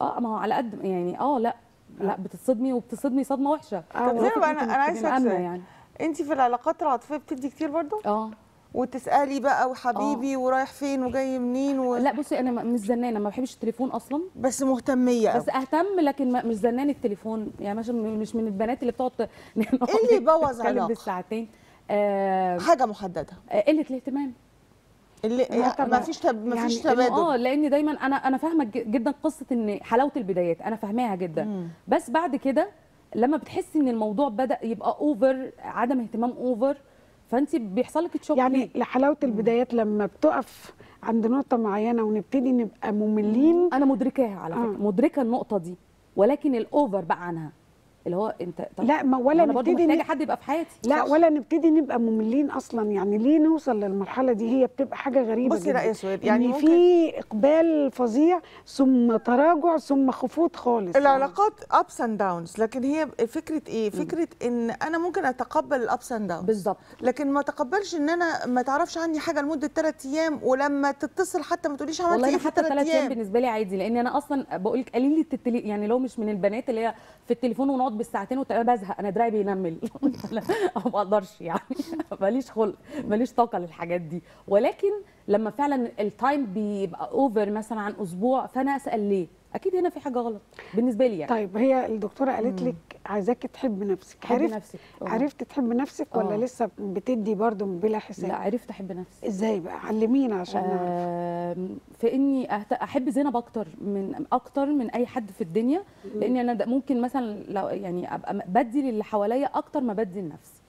آه ما هو على قد يعني آه لا لا بتصدمي وبتصدمي صدمة وحشة. آه، طب فكرة أنا أنا عايزة. يعني. انت في العلاقات العاطفية بتدي كتير برضو؟ آه. وتسألي بقى وحبيبي ورايح فين وجاي منين و... لا بصي أنا مش زنانة ما بحبش التليفون أصلا. بس مهتمية بس أهتم لكن مش زنان التليفون. يعني مش مش من البنات اللي بتقعد ت- (laughs) إيه اللي يبوظ علاقة؟ بالساعتين. آه حاجة محددة. آه، قلة الاهتمام. اللي ما طبعا. ما فيش تب... ما فيش يعني تبادل. آه لأن دايما أنا أنا فاهمة جدا قصة إن حلاوة البدايات. أنا فاهماها جدا. مم. بس بعد كده لما بتحسي إن الموضوع بدأ يبقى over عدم اهتمام over فانت بيحصل لك shock يعني لحلاوة البدايات لما بتقف عند نقطة معينة ونبتدي نبقى مملين. أنا مدركاها على فكرة آه. مدركة النقطة دي ولكن ال over بقى عنها. اللي هو انت طب لا ما ولا برضه نبتدي محتاجة حد يبقى في حياتي. لا صح؟ ولا نبتدي نبقى مملين أصلا. يعني ليه نوصل للمرحلة دي؟ هي بتبقى حاجة غريبة بصي جدا. رأي سويد، يعني ممكن- في إقبال فظيع ثم تراجع ثم خفوض خالص. العلاقات ups and downs لكن هي فكرة إيه؟ فكرة إن أنا ممكن أتقبل ال ups and downs بالظبط. لكن ما تقبلش إن أنا ما تعرفش عني حاجة لمدة ثلاث أيام ولما تتصل حتى ما تقوليش والله إيه أنا في حتى ثلاث ثلاث أيام أيام. بالنسبة لي عادي لأن أنا أصلا بقول لك قليله التلي... يعني لو مش من البنات اللي هي في التليفون ونقعد بالساعتين وت- أنا بزهق. أنا دراعي بينمل. (laughs) ما بقدرش يعني. (laughs) ماليش خلق ماليش طاقة للحاجات دي. ولكن لما فعلا ال time بيبقى over مثلا عن أسبوع فأنا أسأل ليه؟ أكيد هنا في حاجة غلط بالنسبة لي يعني. طيب هي الدكتورة قالت لك عايزاكي تحبي نفسك. حبي عرفت نفسك. آه. عرفت تحبي نفسك ولا آه. لسه بتدي برضو بلا حساب؟ لا عرفت أحب نفسي. إزاي بقى؟ علمينا عشان نعرف آم، في إني أحب زينب أكتر من أكتر من أي حد في الدنيا لأن أنا ممكن مثلا لو يعني أبقى بدي للي حواليا أكتر ما بدي لنفسي.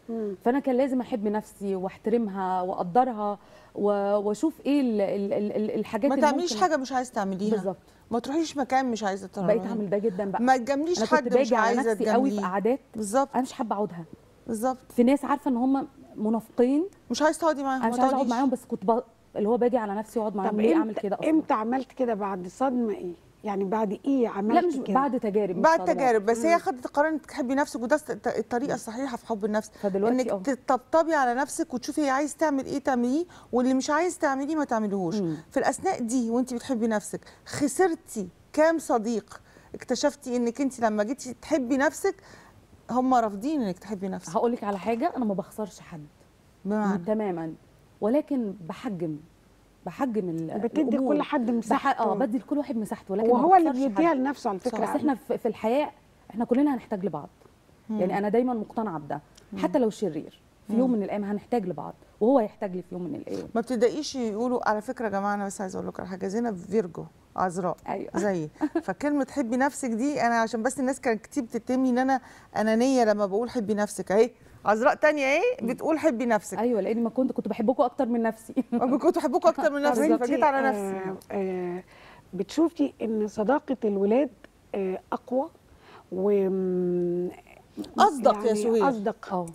فأنا كان لازم أحب نفسي وأحترمها وأقدرها. واشوف إيه ال ال ال ال الحاجات ما تعمليش حاجة مش عايزه تعمليها. بالظبط. ما تروحيش مكان مش عايزة تروحي. بقيت أعمل ده جدا بقى. ما تجامليش أنا كنت حد مش باجي على عايزة نفسي قوي في تجامليه. قعدات بالظبط. أنا مش حابة أقعدها. بالظبط. في ناس عارفة إن هم منافقين. مش عايزه تقعدي معاهم مش عايزة أقعد. معاهم بس كنت ب... اللي هو باجي على نفسي وأقعد معاهم. ليه أعمل كده أصلا؟ إمتى عملت كده بعد صدمة إيه؟ يعني بعد إيه عملت لا مش كده؟ بعد تجارب مش بعد. تجارب بس هي خدت قرار إنك تحبي نفسك وده الطريقة الصحيحة في حب النفس فدلوقتي إنك. تطبطبي على نفسك وتشوفي هي عايز تعمل إيه تعمليه واللي مش عايز تعمليه ما تعمليهوش. مم. في الأثناء دي وانت بتحبي نفسك خسرتي كام صديق اكتشفتي إنك انت لما جيتي تحبي نفسك هم رافضين إنك تحبي نفسك. هقول لك على حاجة أنا ما بخسرش حد. بمعنى؟ تماما. ولكن بحجم. بحجم ال- بتدي الأمور. كل حد بح... مساحته. آه بدي لكل واحد مساحته ولكن وهو اللي بيديها حد. لنفسه على فكرة. بس إحنا في في الحياة إحنا كلنا هنحتاج لبعض. يعني أنا دايما مقتنعة بده حتى لو شرير. في يوم من الأيام هنحتاج لبعض وهو هيحتاج لي في يوم من الأيام. ما بتبدايش يقولوا على فكرة يا جماعة أنا بس عايزه أقول لكم على حاجة. زينب فيرجو عذراء. أيوه. (laughs) زيي. فكلمة حبي نفسك دي أنا عشان بس الناس كانت كتير بتتهمني إن أنا أنانية لما بقول حبي نفسك. أهي. عذراء تانية اهي بتقول حبي نفسك. أيوه لاني ما كنت كنت بحبكم أكتر من نفسي. (laughs) كنت بحبكم أكتر من نفسي فجيت على آه، نفسي. آه، بتشوفي إن صداقة الولاد آه، أقوى و أصدق يا سهير. أصدق. آه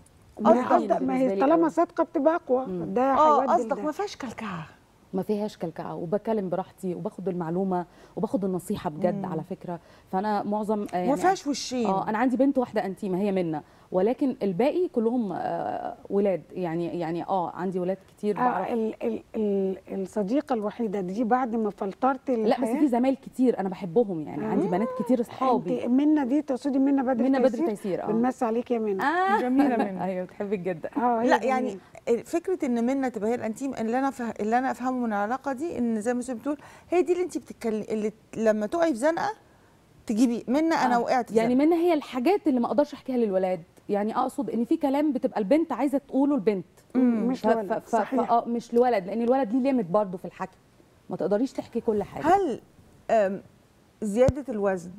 ما أصدق. ما هي طالما. صادقه بتبقى أقوى. ده آه لده. ما فيهاش كلكعة. ما فيهاش كلكعة وبكلم براحتي وباخد المعلومة وباخد النصيحة بجد على فكرة. فأنا معظم آه، وما فيهاش وشين. آه أنا عندي بنت واحدة انتيمه هي منا ولكن الباقي كلهم آه ولاد. يعني يعني آه عندي ولاد كتير آه بعرف. ال ال ال الصديقة الوحيدة دي بعد ما فلترت لا بس في زمايل كتير أنا بحبهم. يعني عندي بنات كتير أصحابي. انت منى دي تقصدي منى بدر منى بدر تيسير؟ آه. بنمسي عليك يا منى آه. جميلة (laughs) منى. أيوه بتحبك جدا. آه هي لا. يعني فكرة إن منى تبقى هي ال intime اللي أنا فه... اللي أنا أفهمه من العلاقة دي إن زي ما بتقول هي دي اللي انت بتتكلم اللي لما تقعي في زنقة تجيبي. منى أنا آه. وقعت في يعني. منها هي الحاجات اللي ما أقدرش أحكيها للولاد. يعني أقصد إن في كلام بتبقى البنت عايزة تقوله البنت. مش لولد، صحيح. آه مش لولد لأن الولد ليه limit برضه في الحكي. ما تقدريش تحكي كل حاجة. هل زيادة الوزن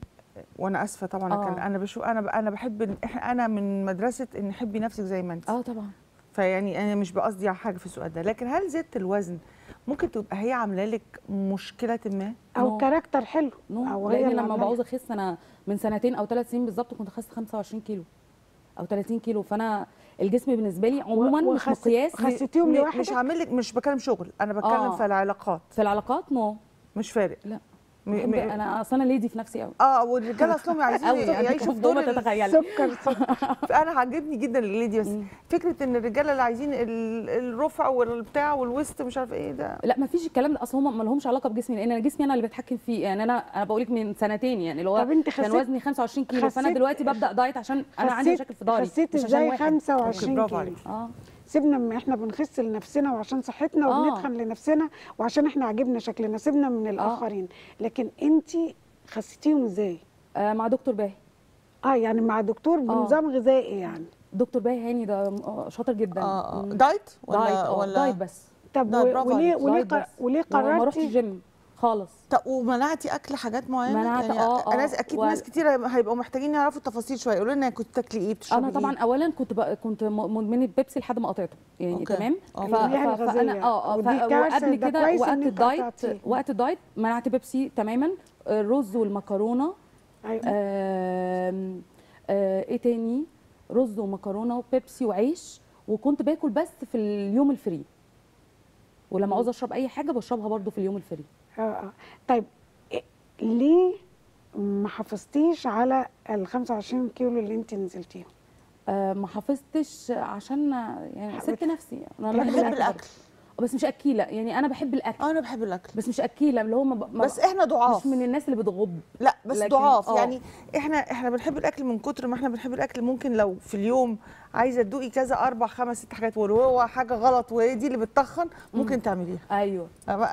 وأنا آسفة طبعا آه. أنا بشوف أنا أنا بحب أنا من مدرسة إن حبي نفسك زي ما أنت. آه طبعا. فيعني أنا مش بقصدي على حاجة في السؤال ده. لكن هل زيادة الوزن ممكن تبقى هي عاملة لك مشكلة ما؟ أو no. character حلو. no. أو هي لما بعوز أخس أنا من سنتين أو ثلاث سنين بالظبط كنت خست 25 كيلو. أو 30 كيلو. فأنا الجسم بالنسبة لي عموما مش مقياس. خسيتيهم لوحدك؟ مش هعمل لك مش بتكلم شغل. أنا بتكلم آه. في العلاقات. في العلاقات؟ no. مش فارق. لا. م- أنا أصلا أنا lady في نفسي قوي آه والرجالة اصلهم (laughs) عايزين يعيشوا في دور ما ال- تتخيلي سكر سكر. (laughs) أنا عاجبني جدا ال lady بس فكرة إن الرجالة اللي عايزين ال- الرفع والبتاع والوسط مش عارف إيه ده. لا ما فيش الكلام ده. أصلا هم ما لهمش علاقة بجسمي لأن أنا جسمي أنا اللي بتحكم فيه. يعني أنا أنا بقول لك من سنتين يعني اللي هو طب أنت كان وزني 25 كيلو فأنا دلوقتي ببدأ diet عشان أنا عندي مشاكل في ضهري خسيت إزاي واحد. 25 برافو كيلو؟ عليك. آه. سيبنا من إحنا بنخس لنفسنا وعشان صحتنا آه. وبنتخن لنفسنا وعشان إحنا عاجبنا شكلنا سيبنا من الآخرين. لكن انت خسيتيهم إزاي؟ آه، مع دكتور باهي. آه يعني مع دكتور بنظام غذائي يعني. دكتور باهي هاني ده آه، شاطر جدا. آه آه. diet ولا diet آه، ولا diet بس. طب وليه. وليه. وليه وما رحتش قررتي جيم. خالص طب ومنعتي أكل حاجات معينة منعت- يعني آه، آه. أنا أكيد و- ناس كتير هيبقوا محتاجين يعرفوا التفاصيل شوية يقولوا لنا كنت بتاكلي إيه بتشربي أنا طبعا إيه؟ اولا كنت بقى كنت مدمنة بيبسي لحد ما قطعته يعني okay. تمام okay. ف- ف-. فأنا آه آه ودي ف- وقبل ده كده وقت ال diet. وقت ال diet منعت بيبسي تماما الرز والمكرونة أيوة. آم، آه، إيه تاني رز ومكرونة وبيبسي وعيش وكنت باكل بس في اليوم ال free ولما عاوز أشرب أي حاجة بشربها برضو في اليوم ال free آه آه. طيب إيه- ليه ما حافظتيش على ال 25 كيلو اللي انت نزلتيهم؟ آه، ما حافظتش عشان يعني سبت نفسي. أنا بحب. الاكل بس مش أكيلة. يعني أنا بحب الأكل. أنا بحب الأكل. بس مش أكيلة. اللي هو ما ب- بس إحنا ضعاف. مش من الناس اللي بتغب لا بس لكن- ضعاف. آه. يعني إحنا إحنا بنحب الأكل من كتر ما إحنا بنحب الأكل. ممكن لو في اليوم عايزة تدوقي كذا أربع خمس ست حاجات ولو هو حاجة غلط وهي دي اللي بتتخن ممكن تعمليها. أيوه.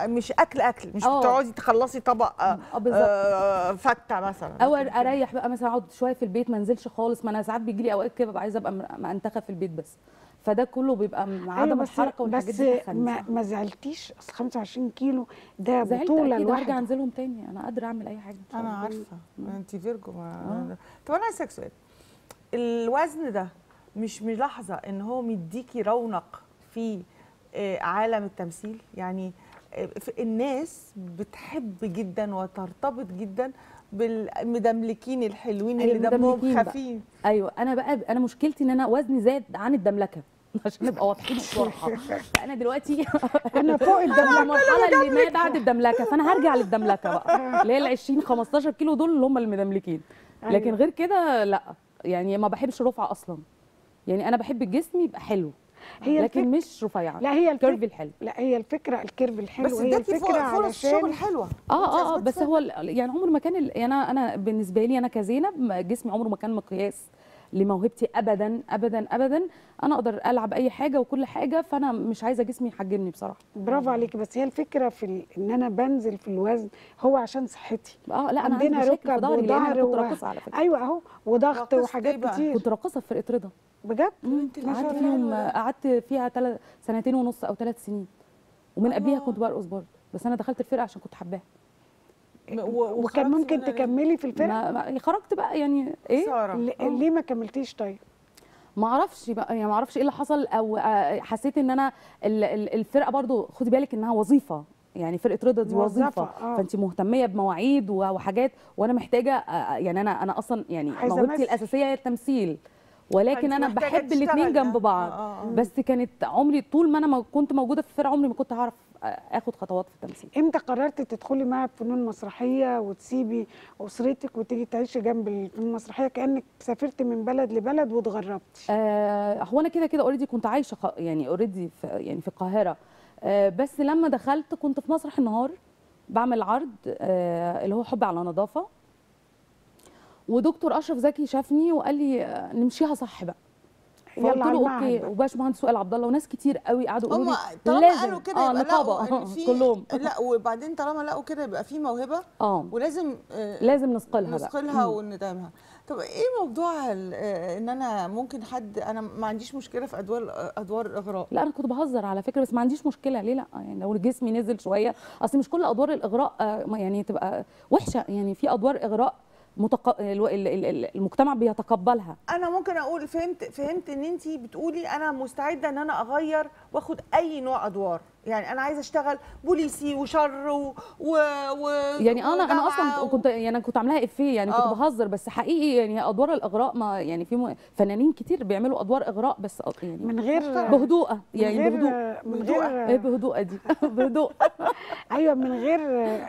مش أكل أكل. مش آه. تقعدي تخلصي طبق آه، آه،. آه، فتة مثلا. أو أريح بقى مثلا أقعد شوية في البيت ما أنزلش خالص. ما أنا ساعات بيجي لي أوقات كده ببقى عايزة أبقى م- منتخه في البيت بس. فده كله بيبقى مع عدم أيوة بس الحركة والحاجات بس دي بتخني ما, ما زعلتيش؟ أصل 25 كيلو ده زعلت بطولة أكيد هرجع لوحدها أنزلهم تاني. أنا قادرة أعمل أي حاجة أنا. عارفة. أنت فيرجو ما طب أنا عايزه سؤال. الوزن ده مش ملاحظة إن هو مديكي رونق في آه، عالم التمثيل؟ يعني آه، الناس بتحب جدا وترتبط جدا بالمدملكين الحلوين اللي دمهم. خفيف. أيوه أنا بقى أنا مشكلتي إن أنا وزني زاد عن الدملكة. (laughs) عشان نبقى واضحين بصراحه فانا (laughs) دلوقتي (laughs) أنا فوق أنا المدملكة. المرحلة اللي ما بعد المدملكة. فأنا هرجع للمدملكة بقى. اللي هي ال 20 15 كيلو دول اللي هم المدملكين. لكن أيوة. غير كده لا. يعني ما بحبش رفع أصلا. يعني أنا بحب الجسم يبقى حلو. هي لكن الفك- مش رفيعه لا هي ال curve. الحلو. لا هي الفكرة ال curve الحلو بس هي الفكرة فرص علشان شغل حلوة. آه آه آه بس هو يعني عمر ما كان ال- أنا أنا بالنسبة لي أنا كزينب جسمي عمره ما كان مقياس. لموهبتي ابدا ابدا ابدا. أنا أقدر ألعب أي حاجة وكل حاجة فأنا مش عايزة جسمي يحجمني بصراحة. برافو عليكي بس هي الفكرة في ال... إن أنا بنزل في الوزن هو عشان صحتي. آه لا أنا عندنا ركب وظهر أنا كنت و- راقصة على فكرة. أيوه أهو وضغط وحاجات؟ كتير. كنت راقصة في فرقة رضا. بجد؟ قعدت فيهم؟ قعدت فيها تل... سنتين ونص أو ثلاث سنين. ومن قبلها كنت برقص برضه. بس أنا دخلت الفرقة عشان كنت حباها. وكان وخرجتي ممكن؟ تكملي في الفرقة ما... خرجت بقى يعني إيه سارة. ل- ليه ما كملتيش طيب ما أعرفش بقى يعني ما أعرفش إيه اللي حصل أو آه، حسيت إن أنا ال- ال- الفرقة برضو خدي بالك إنها وظيفة يعني فرقة رضا دي موظفة، وظيفة آه. فأنت مهتمية بمواعيد وحاجات وأنا محتاجة آه، يعني أنا أنا أصلا يعني موهبتي. الأساسية هي التمثيل ولكن أنا بحب الاثنين جنب. بعض. آه، آه. بس كانت عمري طول ما أنا كنت موجودة في الفرقه عمري ما كنت هعرف آه، آخد خطوات في التمثيل. إمتى قررتي تدخلي معهد فنون مسرحية وتسيبي أسرتك وتيجي تعيشي جنب الفنون المسرحية؟ كأنك سافرتي من بلد لبلد واتغربتي. آه هو أنا كده كده already كنت عايشة يعني already في يعني في القاهرة. آه بس لما دخلت كنت في مسرح النهار بعمل عرض آه اللي هو حب على نظافة. ودكتور أشرف زكي شافني وقال لي آه، نمشيها صح بقى. فقلت له okay. وباشمهندس عبد الله وناس كتير قوي قعدوا يقولوا لي طالما قالوا كده آه يبقى لقوا إن في كلهم. لا وبعدين طالما لقوا كده يبقى في موهبة. آه. ولازم آه، لازم نثقلها نثقلها وندعمها. طب إيه موضوع آه، إن أنا ممكن حد أنا ما عنديش مشكلة في أدوار أدوار الإغراء. لا أنا كنت بهزر على فكرة بس ما عنديش مشكلة. ليه لأ؟ يعني لو جسمي نزل شوية أصل مش كل أدوار الإغراء آه، يعني تبقى وحشة. يعني في أدوار إغراء متق... ال- ال- ال- المجتمع بيتقبلها. أنا ممكن أقول فهمت فهمت إن انت بتقولي أنا مستعدة إن أنا أغير واخد أي نوع أدوار. يعني أنا عايزة أشتغل بوليسي وشر و, و... و... يعني أنا أنا وجامعة أصلا و- كنت يعني أنا كنت عاملاها إفيه يعني كنت آه. بهزر بس حقيقي يعني أدوار الإغراء ما يعني في م- فنانين كتير بيعملوا أدوار إغراء بس يعني من غير بهدوءة يعني من بهدوء. غير من بهدوءة. إيه غير (laughs) بهدوء دي؟ (laughs) بهدوء. أيوه من غير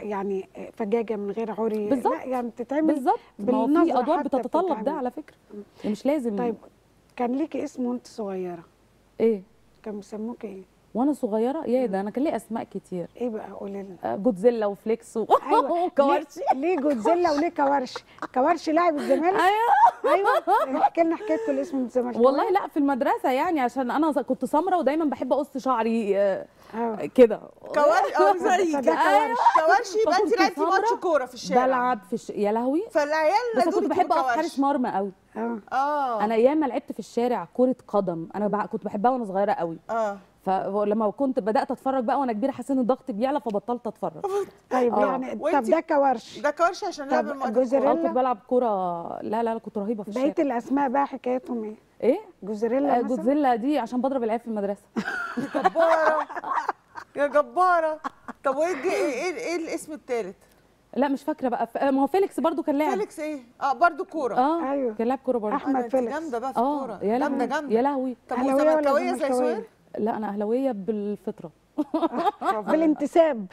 يعني فجاجة من غير عري. بالظبط. لا يعني بتتعمل بالظبط. ما في أدوار بتتطلب ده. على فكرة. مش لازم. طيب كان ليكي اسم وأنت صغيرة؟ إيه؟ كان بيسموك إيه؟ وأنا صغيرة؟ يا ده؟ أنا كان لي أسماء كتير. إيه بقى؟ قولي لنا. آه، جودزيلا وفليكس و... أيوه. (laughs) وكوارشي ليه, ليه جودزيلا وليه كوارشي؟ كوارشي لاعب الزمالك؟ أيوه. أيوه. احكي لنا حكايتكم الاسم من الزمالك. والله لا في المدرسة يعني عشان أنا كنت سمرة ودايما بحب أقص شعري آه، كده. كوارشي آه (laughs) زي. كوارشي (laughs) يبقى انت لعبتي ماتش كورة في الشارع. بلعب في الش... يا لهوي. فالعيال بس كنت بحب أقف حارس. مرمى قوي آه. أنا ياما لعبت في الشارع كرة قدم. أنا. كنت بحبها وأنا صغيرة قوي آه. فلما كنت بدأت أتفرج بقى وأنا كبيرة حسيت إن الضغط بيعلى فبطلت أتفرج. طيب آه. يعني طب ده كوارشي ده كوارشي عشان لعب جوزريلا؟ آه كنت بلعب كورة. لا لا كنت رهيبة في بقية الشارع. الأسماء بقى حكايتهم إيه؟ إيه؟ جوزريلا آه، مثلا؟ جودزيلا دي عشان بضرب العيال في المدرسة. (laughs) جبارة. يا جبارة. طب وإيه الج- إيه إيه الاسم الثالث لا مش فاكرة بقى. ف- ما هو فيليكس برضو كان لاعب. فيليكس إيه؟ آه برضو كورة. آه أيوه. كان لاعب كورة برضو. أحمد آه، ده أنت فيليكس. جامدة بقى في آه الكورة. يا جامده لهوي جامدة يا لهوي. طب وزملكاويه زي؟ سهير لا أنا أهلاوية بالفطرة. (laughs) بالانتساب.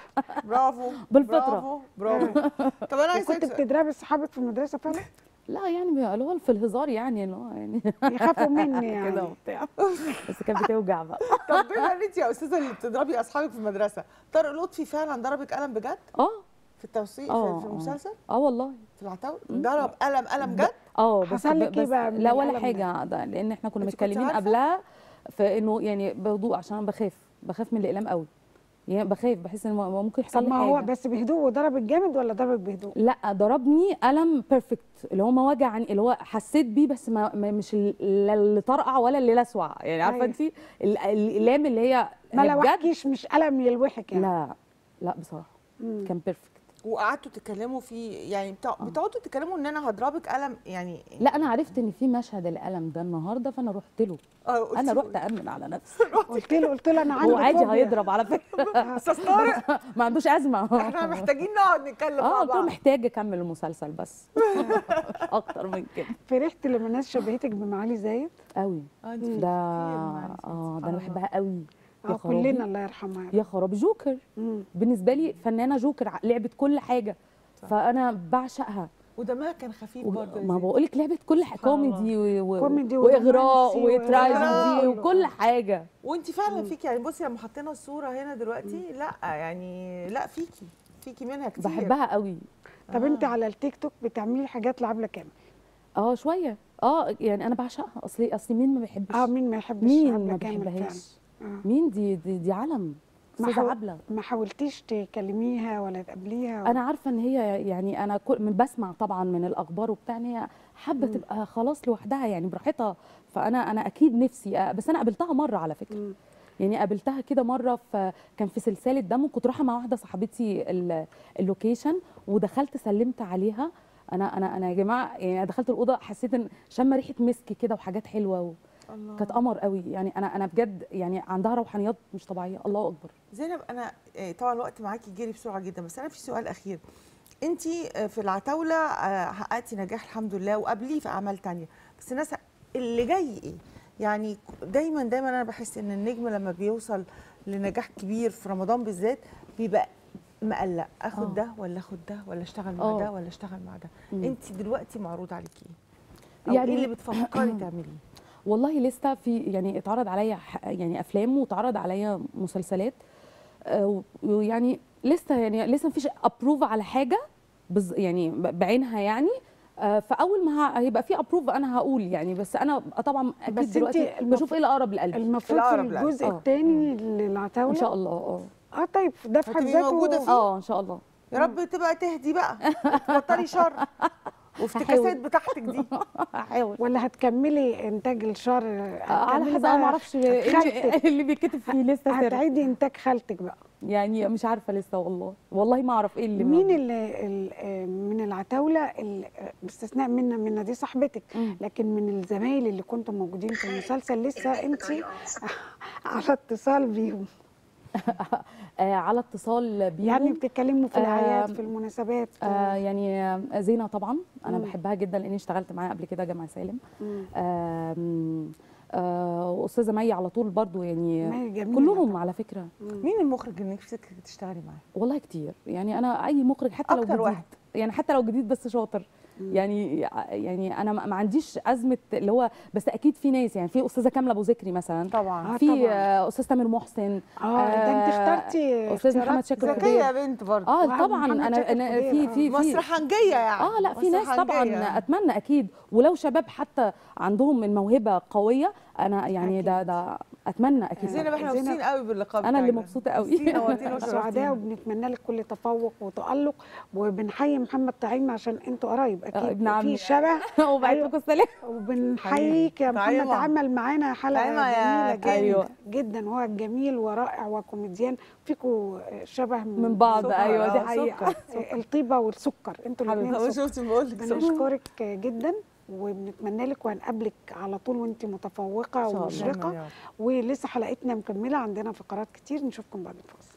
برافو بالفطرة. برافو برافو. (laughs) طب أنا عايز كنت. بتضربي صحابك في المدرسة فعلا؟ لا يعني اللي هو في الهزار يعني اللي هو يعني. يخافوا مني (laughs) كده يعني. وبتاع. بس كانت بتوجع بقى. طب بما إن انت يا أستاذة اللي بتضربي أصحابك في المدرسة طارق لطفي فعلا ضربك قلم بجد؟ آه. في التوثيق في, في آه. المسلسل؟ آه والله. في العتاولة؟ ضرب قلم قلم جد؟ آه بس حصل لك بس بقى؟ لا ولا حاجة ده لأن إحنا كنا متكلمين؟ قبلها فإنه يعني بهدوء عشان أنا بخاف بخاف من الإقلام قوي. يعني بخاف بحس إن ممكن يحصل لي ما هو حاجة. بس بهدوء وضربك جامد ولا ضربك بهدوء؟ لا ضربني قلم بيرفكت اللي هو ما وجعني اللي هو حسيت بيه بس ما ما- مش اللي طرقع ولا اللي لسوع يعني عارفة أيوة. انت ال- الاقلام اللي هي ما هي لو بجد احكيش مش قلم يلوحك يعني. لا لا بصراحة. مم. كان بيرفكت وقعدتوا تتكلموا فيه يعني بتاع- بتقعدوا تتكلموا إن أنا هضربك قلم يعني لا أنا عرفت إن في مشهد القلم ده النهارده فأنا رحت له. آه قلتي أنا رحت امن على نفسي. (laughs) قلت له قلت له أنا عندي هو عادي. هيضرب على فكرة. (laughs) (laughs) أستاذ طارق. ما عندوش أزمة. إحنا محتاجين نقعد نتكلم آه مع قلت له محتاج أكمل المسلسل بس. أكتر من كده. فرحت لما الناس شبهتك بمعالي زايد؟ قوي. آه، ده. آه ده أنا. بحبها قوي. يا آه خرابي. كلنا الله يرحمها يا خرابي جوكر مم. بالنسبة لي فنانة جوكر لعبت كل حاجة فأنا بعشقها ودمها كان خفيف و- برضه ما. بقول لك لعبت كل حاجة. كوميدي و... و... كوميدي وإغراء وتراجيدي. وكل حاجة وانت فعلا فيكي يعني بصي لما حطينا الصورة هنا دلوقتي لأ يعني لأ فيكي فيكي منها كتير بحبها قوي طب آه. انت على التيك توك بتعملي حاجات لعبلة كامل آه شوية آه يعني أنا بعشقها أصلي أصلي مين ما بيحبش آه مين ما يحبش مين ما. بيحبهاش. مين؟ دي دي, دي علم. ما عبلة. ما حاولتيش تكلميها ولا تقابليها أنا عارفة إن هي يعني أنا كل من بسمع طبعا من الأخبار وبتاع إن هي حابة تبقى خلاص لوحدها يعني براحتها. فأنا أنا أكيد نفسي أ- بس أنا قابلتها مرة على فكرة. مم. يعني قابلتها كده مرة في كان في سلسلة دم وكنت رايحة مع واحدة صاحبتي ال- اللوكيشن ودخلت سلمت عليها. أنا أنا أنا يا جماعة يعني دخلت الأوضة حسيت إن شم ريحة مسك كده وحاجات حلوة و... الله. كانت قمر قوي. يعني أنا أنا بجد يعني عندها روحانيات مش طبيعية. الله أكبر. زينب أنا آه، طبعا الوقت معاكي جري بسرعة جدا بس أنا في سؤال أخير. انت في العتاولة آه، حققتي نجاح الحمد لله وقبليه في أعمال تانية. بس الناس اللي جاي إيه؟ يعني دايما دايما أنا بحس إن النجم لما بيوصل لنجاح كبير في رمضان بالذات بيبقى مقلق. آخد آه. ده ولا آخد ده ولا أشتغل مع آه. ده ولا أشتغل مع ده. انت دلوقتي معروض عليكي؟ إيه يعني- إيه اللي بتفكري (clears throat) تعمليه؟ والله لسه في يعني اتعرض عليا يعني أفلام واتعرض عليا مسلسلات آه، ويعني لسه يعني لسه مفيش ابروف على حاجة بز يعني بعينها يعني آه، فأول ما هيبقى في ابروف أنا هقول يعني بس أنا طبعا أكيد بس دلوقتي المف- بشوف إيه الأقرب لقلبي المفروض في. الجزء آه. الثاني للعتاولة إن شاء الله آه آه طيب ده في حد ذاته موجودة فيه؟ آه إن شاء الله يا رب تبقى تهدي بقى تبطلي شر (laughs) وافتكاسات. بتاعتك دي. (laughs) هحاول. ولا هتكملي إنتاج الشر؟ آه، على حسب أنا ما أعرفش خالتك. (laughs) اللي بيتكتب فيه لسه هتعيدي إنتاج خالتك بقى. يعني مش عارفة لسه والله. والله ما أعرف إيه اللي مين اللي ال- من العتاولة العتاوله ال- باستثناء منا منا دي صاحبتك. لكن من الزمايل اللي كنتم موجودين في المسلسل لسه انت (laughs) على اتصال بيهم. على اتصال بيهم يعني بتتكلموا في الاعياد في المناسبات آه يعني آه، زينة طبعا أنا مم. بحبها جدا لأني اشتغلت معاها قبل كده جامعة سالم مم. آم، آه واستاذه مي على طول برضو يعني كلهم. على فكرة مين المخرج اللي نفسك تشتغلي معاه؟ والله كتير يعني أنا أي مخرج حتى لو جديد واحد. يعني حتى لو جديد بس شاطر يعني يعني أنا ما عنديش أزمة اللي هو بس أكيد في ناس يعني في أستاذة كاملة أبو ذكري مثلا طبعا. في أستاذ تامر محسن آه ده أنت آه، اخترتي أستاذ محمد شاكر ذكية يا بنت برضه. آه طبعا. أنا في. في في. مسرحنجيه يعني. آه لا في ناس طبعا. أتمنى أكيد. ولو شباب حتى عندهم الموهبه قوية أنا يعني أكيد. ده ده أتمنى أكيد زينب إحنا مبسوطين قوي باللقاء أنا اللي. مبسوطة قوي سعداء (laughs) وبنتمنى لك كل تفوق وتألق وبنحيي محمد طعيم عشان أنتوا قرايب أكيد ابن عمي. في شبه (laughs) وبعت أيوة. لكم السلام وبنحييك يا محمد. عمل معانا حلقة جميلة جدا أيوة. جدا هو جميل ورائع وكوميديان فيكوا شبه من بعض سكر، أيوه دي آه، حقيقة. الطيبة والسكر. أنتوا. الاثنين هو شفتي بقول لك بنشكرك جدا وبنتمنى لك وهنقابلك على طول وانت متفوقة. ومشرقة. ولسه حلقتنا مكملة عندنا فقرات كتير نشوفكم بعد الفاصل.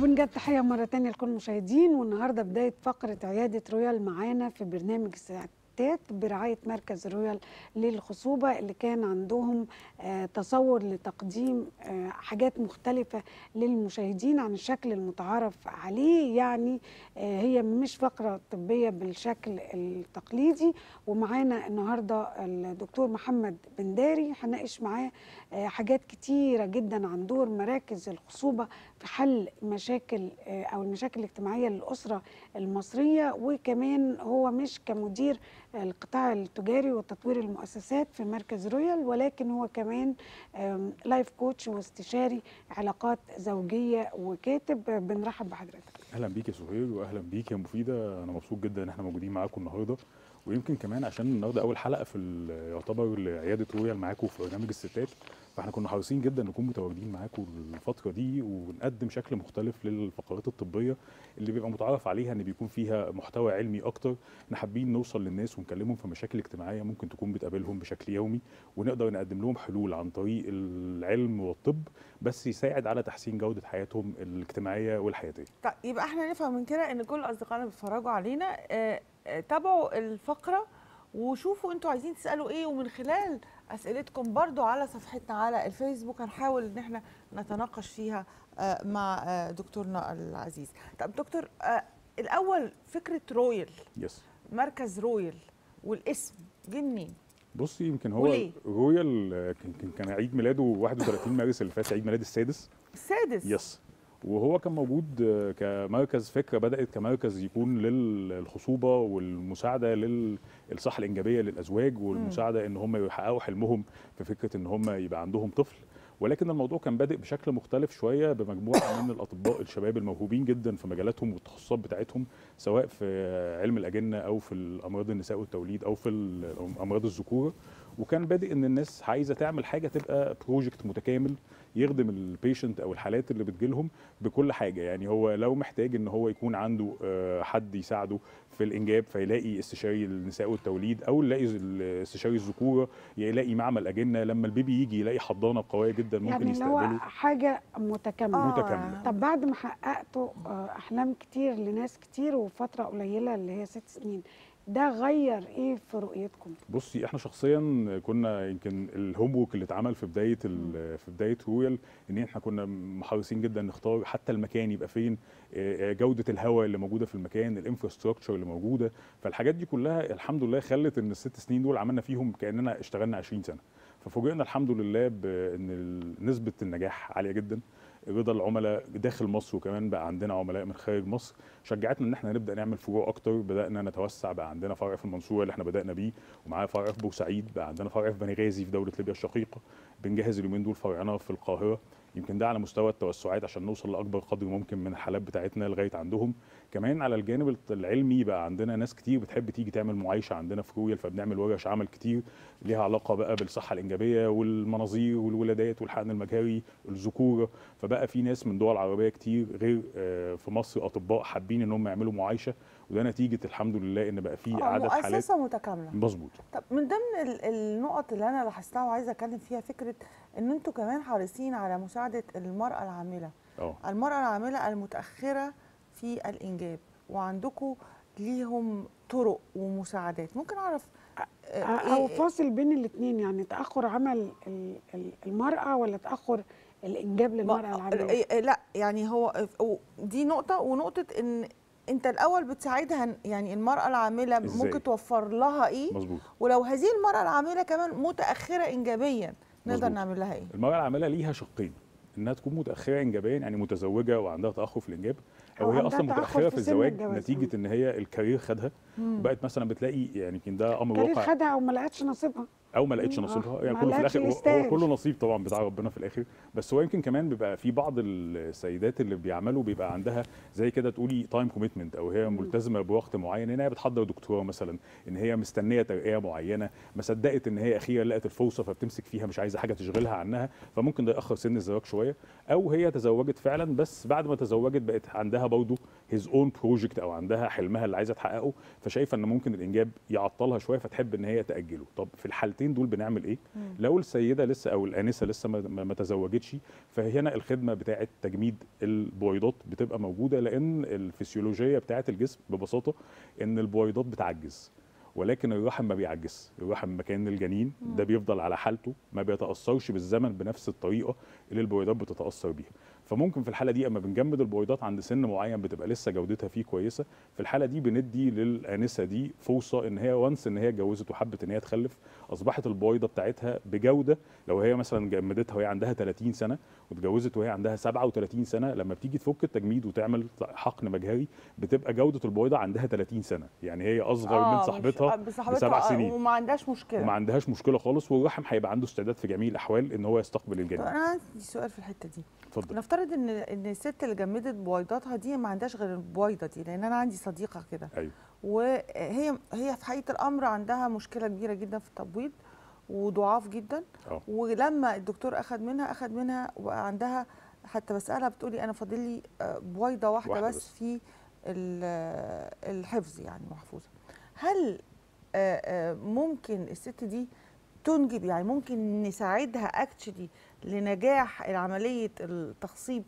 وبنجد تحية مرة تانية لكل المشاهدين. والنهاردة بداية فقرة عيادة رويال معانا في برنامج الساعتات برعاية مركز رويال للخصوبة اللي كان عندهم آه، تصور لتقديم آه، حاجات مختلفة للمشاهدين عن الشكل المتعارف عليه. يعني آه، هي مش فقرة طبية بالشكل التقليدي. ومعانا النهاردة الدكتور محمد بنداري هنناقش معاه حاجات كتيرة جدا عن دور مراكز الخصوبة في حل مشاكل آه، أو المشاكل الاجتماعية للأسرة المصرية وكمان هو مش كمدير القطاع التجاري وتطوير المؤسسات في مركز رويال ولكن هو كمان life coach واستشاري علاقات زوجية وكاتب. آه، بنرحب بحضرتك. أهلا بيك يا سهير واهلا بيك يا مفيدة. أنا مبسوط جدا إن إحنا موجودين معاكم النهارده. ويمكن كمان عشان النهارده أول حلقة في يعتبر لعيادة رويال معاكم في برنامج الستات فاحنا كنا حريصين جدا نكون متواجدين معاكم الفترة دي ونقدم شكل مختلف للفقرات الطبية اللي بيبقى متعارف عليها إن بيكون فيها محتوى علمي أكتر. إحنا حابين نوصل للناس ونكلمهم في مشاكل اجتماعية ممكن تكون بتقابلهم بشكل يومي ونقدر نقدم لهم حلول عن طريق العلم والطب بس يساعد على تحسين جودة حياتهم الاجتماعية والحياتية. طيب يبقى إحنا نفهم من كده إن كل أصدقائنا بيتفرجوا علينا. آه، آه، تابعوا الفقرة وشوفوا أنتوا عايزين تسألوا إيه ومن خلال أسئلتكم برضو على صفحتنا على الفيسبوك هنحاول إن إحنا نتناقش فيها آه، مع آه، دكتورنا العزيز. طب دكتور آه، الأول فكرة رويال yes مركز رويال والاسم جه منين؟ بصي يمكن هو وليه؟ رويال كان عيد ميلاده 31 مارس اللي فات عيد ميلاد السادس. السادس؟ yes وهو كان موجود كمركز فكرة بدأت كمركز يكون للخصوبة والمساعدة للصحه الإنجابية للأزواج والمساعدة إن هم يحققوا حلمهم في فكرة إن هم يبقى عندهم طفل. ولكن الموضوع كان بادئ بشكل مختلف شوية بمجموعة من الأطباء الشباب الموهوبين جدا في مجالاتهم والتخصصات بتاعتهم سواء في علم الأجنة أو في الأمراض النساء والتوليد أو في امراض الذكورة. وكان بادئ إن الناس عايزة تعمل حاجة تبقى بروجكت متكامل يخدم ال patient أو الحالات اللي بتجيلهم بكل حاجة يعني هو لو محتاج إن هو يكون عنده آه، حد يساعده في الإنجاب فيلاقي استشاري النساء والتوليد أو يلاقي استشاري الذكورة يلاقي معمل أجنة لما ال baby يجي يلاقي حضانة قوية جدا ممكن يعني اللي هو يستقبله حاجة متكاملة آه. متكاملة. طب بعد ما حققتوا آه، أحلام كتير لناس كتير وفترة قليلة اللي هي ست سنين ده غير إيه في رؤيتكم؟ بصي إحنا شخصيا كنا يمكن ال homework اللي اتعمل في بداية في بداية رويال إن إحنا كنا محرصين جدا نختار حتى المكان يبقى فين جودة الهواء اللي موجودة في المكان ال infrastructure اللي موجودة. فالحاجات دي كلها الحمد لله خلت إن الست سنين دول عملنا فيهم كأننا اشتغلنا 20 سنة. ففوجئنا الحمد لله بإن نسبة النجاح عالية جدا. رضا العملاء داخل مصر وكمان بقى عندنا عملاء من خارج مصر شجعتنا إن إحنا نبدأ نعمل فروع أكتر بدأنا نتوسع بقى عندنا فرع في المنصورة اللي إحنا بدأنا بيه ومعاه فرع في بورسعيد بقى عندنا فرع في بني غازي في دولة ليبيا الشقيقة. بنجهز اليومين دول فرعنا في القاهرة يمكن ده على مستوى التوسعات عشان نوصل لأكبر قدر ممكن من الحالات بتاعتنا لغاية عندهم. كمان على الجانب العلمي بقى عندنا ناس كتير بتحب تيجي تعمل معايشة عندنا في رويال فبنعمل ورش عمل كتير ليها علاقة بقى بالصحة الإنجابية والمناظير والولادات والحقن المجهري الذكوره فبقى في ناس من دول عربية كتير غير آه، في مصر أطباء حابين ان هم يعملوا معايشة وده نتيجة الحمد لله إن بقى في آه، عدد حالات مؤسسة متكاملة. مظبوط. طب من ضمن ال- النقط اللي أنا لاحظتها وعايزة أتكلم فيها فكرة إن أنتوا كمان حريصين على مساعدة المرأة العاملة. آه. المرأة العاملة المتأخرة في الإنجاب وعندكم ليهم طرق ومساعدات. ممكن أعرف آه، أو إيه- فاصل بين الاثنين يعني تأخر عمل ال- ال- المرأة ولا تأخر الإنجاب للمرأة العامله إيه- إيه، لا يعني هو دي نقطة ونقطة إن أنت الأول بتساعدها يعني المرأة العاملة إزاي؟ ممكن توفر لها إيه؟ مظبوط. ولو هذه المرأة العاملة كمان متأخرة انجابيا نقدر. نعمل لها إيه؟ المرأة العاملة ليها شقين إنها تكون متأخرة انجابيا يعني متزوجة وعندها تأخر في الإنجاب أو هي أصلا متأخرة في في الزواج. نتيجة إن هي الكارير خدها. وبقت مثلا بتلاقي يعني يمكن ده أمر واقع. خدها أو ما لقتش نصيبها. أو ما لقيتش مم، نصيبها. آه، يعني كله في لقتش الآخر يستاهل. هو كله نصيب طبعا بتاع ربنا في الآخر. بس هو يمكن كمان بيبقى في بعض السيدات اللي بيعملوا بيبقى عندها زي كده تقولي time commitment أو هي ملتزمة بوقت معين. إن هي بتحضر دكتوراه مثلا إن هي مستنية ترقية معينة ما صدقت إن هي أخيرا لقت الفرصة فبتمسك فيها مش عايزة حاجة تشغلها عنها. فممكن ده يأخر سن الزواج شوية. أو هي تزوجت فعلا بس بعد ما تزوجت بقت عندها برضه his own project أو عندها حلمها اللي عايزة تحققه فشايفة إن ممكن الإنجاب يعطلها شوية فتحب إن هي تأجله. طب في الحالتين دول بنعمل إيه؟ مم. لو السيدة لسه أو الآنسة لسه ما- ما ما تزوجتش فهنا الخدمة بتاعه تجميد البويضات بتبقى موجودة لأن الفسيولوجية بتاعه الجسم ببساطة إن البويضات بتعجز. ولكن الرحم ما بيعجزش الرحم مكان الجنين ده بيفضل على حالته ما بيتأثرش بالزمن بنفس الطريقة اللي البويضات بتتأثر بيها. فممكن في الحالة دي أما بنجمد البويضات عند سن معين بتبقى لسه جودتها فيه كويسة في الحالة دي بندي للآنسة دي فرصه إن هي وانس إن هي اتجوزت وحبت إن هي تخلف أصبحت البويضة بتاعتها بجودة. لو هي مثلا جمدتها وهي عندها 30 سنة واتجوزت وهي عندها 37 سنة لما بتيجي تفك التجميد وتعمل حقن مجهري بتبقى جودة البويضة عندها 30 سنة. يعني هي أصغر من مش- صاحبتها آه، بسبع آه، سنين. وما عندهاش مشكلة. وما عندهاش مشكلة خالص والرحم هيبقى عنده استعداد في جميع الأحوال إن هو يستقبل الجنين أنا عندي سؤال في الحتة دي. اتفضل. نفترض إن إن الست اللي جمدت بويضاتها دي ما عندهاش غير البويضة دي لأن أنا عندي صديقة كده. أيوه. وهي هي في حقيقة الأمر عندها مشكلة كبيرة جدا في التبويض وضعاف جدا. آه. ولما الدكتور اخذ منها اخذ منها وبقى عندها حتى بسألها بتقولي أنا فاضل لي آه، بويضة واحدة, واحدة بس, بس. في آه، الحفظ يعني محفوظة. هل آه، ممكن الست دي تنجب يعني ممكن نساعدها اكشلي لنجاح عمليه التخصيب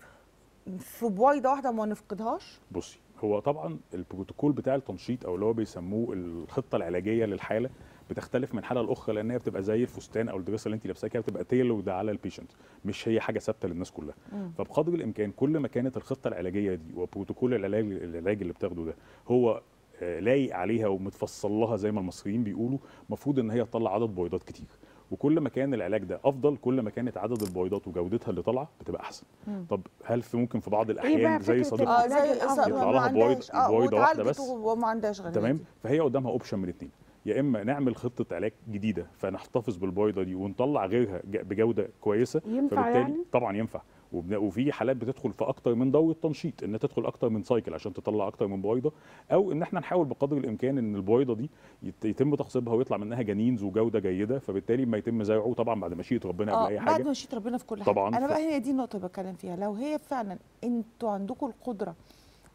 في بويضة واحدة ما نفقدهاش؟ بصي هو طبعا البروتوكول بتاع التنشيط أو اللي هو بيسموه الخطة العلاجية للحالة بتختلف من حالة لأخرى لأن هي بتبقى زي الفستان أو ال dress اللي انت لابساها كده بتبقى tailored على ال patient مش هي حاجة ثابتة للناس كلها. مم. فبقدر الإمكان كل ما كانت الخطة العلاجية دي وبروتوكول العلاج العلاج اللي بتاخده ده هو آه، لايق عليها ومتفصل لها زي ما المصريين بيقولوا المفروض إن هي تطلع عدد بويضات كتير. وكل ما كان العلاج ده أفضل كل ما كانت عدد البويضات وجودتها اللي طالعة بتبقى أحسن مم. طب هل في ممكن في بعض إيه الأحيان زي صديقتي آه زي الأفضل. يطلع ما لها بويض عندهاش آه بويضة واحدة بس وما عندهاش غير تمام. فهي قدامها option من اتنين يا إما نعمل خطة علاج جديدة فنحتفظ بالبويضة دي ونطلع غيرها بجودة كويسة ينفع فبالتالي يعني؟ طبعا ينفع وفي حالات بتدخل في أكتر من دوره تنشيط انها تدخل أكتر من cycle عشان تطلع أكتر من بويضة أو إن إحنا نحاول بقدر الإمكان إن البويضة دي يت- يتم تخصيبها ويطلع منها جنين ذو جوده جيدة فبالتالي ما يتم زرعه طبعا بعد مشيئه ربنا قبل آه أي بعد حاجة. ما مشيئة ربنا في كل حاجة. طبعاً. أنا بقى هي دي النقطة اللي بتكلم فيها. لو هي فعلا أنتوا عندكم القدرة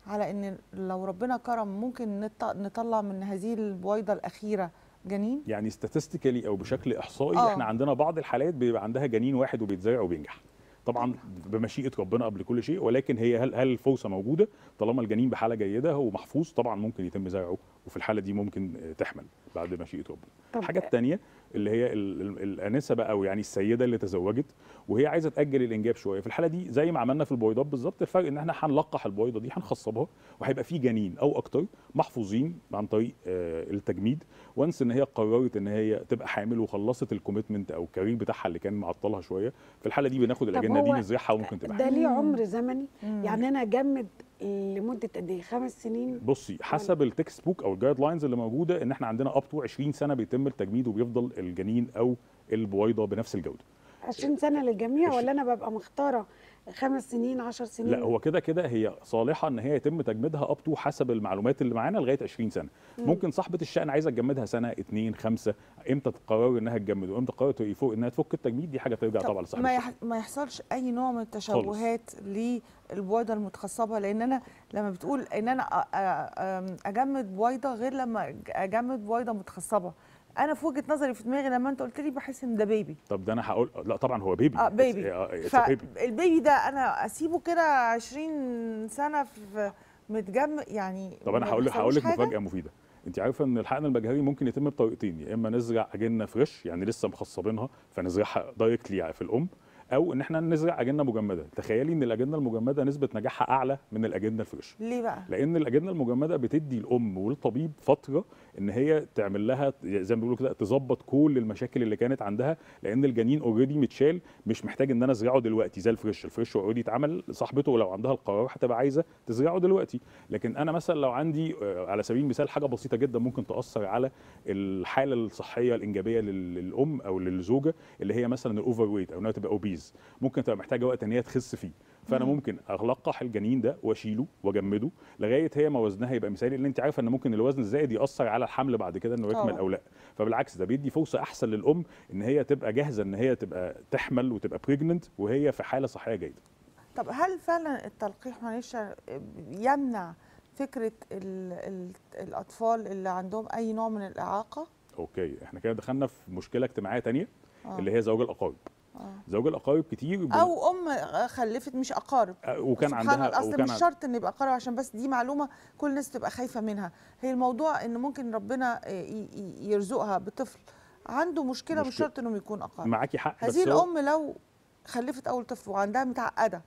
على إن لو ربنا كرم ممكن نط- نطلع من هذه البويضة الأخيرة جنين؟ يعني statistically أو بشكل إحصائي آه. إحنا عندنا بعض الحالات بيبقى عندها جنين واحد وبيتزرع وبينجح. طبعا بمشيئة ربنا قبل كل شيء ولكن هي هل هل الفرصه موجودة؟ طالما الجنين بحالة جيدة هو محفوظ طبعا ممكن يتم زرعه. وفي الحالة دي ممكن آه، تحمل بعد مشيئه ربنا الحاجة الثانية اللي هي ال- ال- الأنسة بقى أو يعني السيدة اللي تزوجت وهي عايزة تأجل الإنجاب شوية. في الحالة دي زي ما عملنا في البويضات بالظبط الفرق إن إحنا هنلقح البويضة دي هنخصبها وهيبقى في جنين أو أكتر محفوظين عن طريق آه، التجميد. و once إن هي قررت إن هي تبقى حامل وخلصت ال commitment أو ال career بتاعها اللي كان معطلها شوية في الحالة دي بناخد الأجنة دي نزرعها وممكن تبقى ده. ليه عمر زمني. يعني أنا اجمد لمدة قد إيه؟ خمس سنين؟ بصي حسب ال textbook أو ال guidelines اللي موجودة إن إحنا عندنا up to 20 سنة بيتم التجميد وبيفضل الجنين أو البويضة بنفس الجودة. 20 سنة للجميع. ولا أنا ببقى مختارة؟ خمس سنين 10 سنين. لا هو كده كده هي صالحة إن هي يتم تجميدها up to حسب المعلومات اللي معانا لغاية 20 سنة. مم. ممكن صاحبة الشأن عايزة تجمدها سنة اتنين خمسة. إمتى تقرر إنها تجمد وامتى تقرر يفوق إنها تفك التجميد؟ دي حاجة ترجع طبعا لصاحب ما, يح... ما يحصلش أي نوع من التشوهات للبويضة المتخصبة لأن أنا لما بتقول إن أنا أجمد بويضة غير لما أجمد بويضة متخصبة. أنا في وجهة نظري في دماغي لما أنت قلت لي بحس إن ده baby طب ده أنا هقول لا طبعا هو baby آه baby baby. فال baby ده أنا أسيبه كده 20 سنة في متجمد يعني طب أنا هقول لك هقول لك؟ مفاجأة مفيدة أنت عارفة إن الحقن المجهري ممكن يتم بطريقتين يا إما نزرع أجنة fresh يعني لسه مخصبينها فنزرعها directly في الأم أو إن إحنا نزرع أجنة مجمدة تخيلي إن الأجنة المجمدة نسبة نجاحها أعلى من الأجنة ال fresh ليه بقى؟ لأن الأجنة المجمدة بتدي الأم والطبيب فترة إن هي تعمل لها زي ما بيقولوا كده تظبط كل المشاكل اللي كانت عندها لأن الجنين already متشال مش محتاج إن أنا أزرعه دلوقتي زي ال fresh. ال fresh already اتعمل صاحبته لو عندها القرار هتبقى عايزة تزرعه دلوقتي. لكن أنا مثلا لو عندي آه، على سبيل المثال حاجة بسيطة جدا ممكن تأثر على الحالة الصحية الإنجابية لل- للأم أو للزوجة اللي هي مثلا ال overweight أو إنها تبقى obese ممكن تبقى محتاجة وقت إن هي تخس فيه. فأنا مم. ممكن القح الجنين ده وأشيله وأجمده لغاية هي ما وزنها يبقى مثالي لأن أنت عارفة إن ممكن الوزن الزائد يأثر على الحمل بعد كده إنه يكمل. أو لأ فبالعكس ده بيدي فرصة أحسن للأم إن هي تبقى جاهزة إن هي تبقى تحمل وتبقى pregnant وهي في حالة صحية جيدة طب هل فعلا التلقيح معلش يمنع فكرة ال ال الأطفال اللي عندهم أي نوع من الإعاقة؟ okay إحنا كده دخلنا في مشكلة اجتماعية تانية آه. اللي هي زواج الأقارب آه. زواج الأقارب كتير بن- أو أم خلفت مش أقارب آه، وكان سبحان عندها الله أصل وكان مش شرط إن يبقى أقارب عشان بس دي معلومة كل الناس تبقى خايفة منها هي الموضوع إن ممكن ربنا ي- يرزقها بطفل عنده مشكلة مش. شرط إنه يكون أقارب معاكي حق بس هذه هو- الأم لو خلفت أول طفل وعندها متعقدة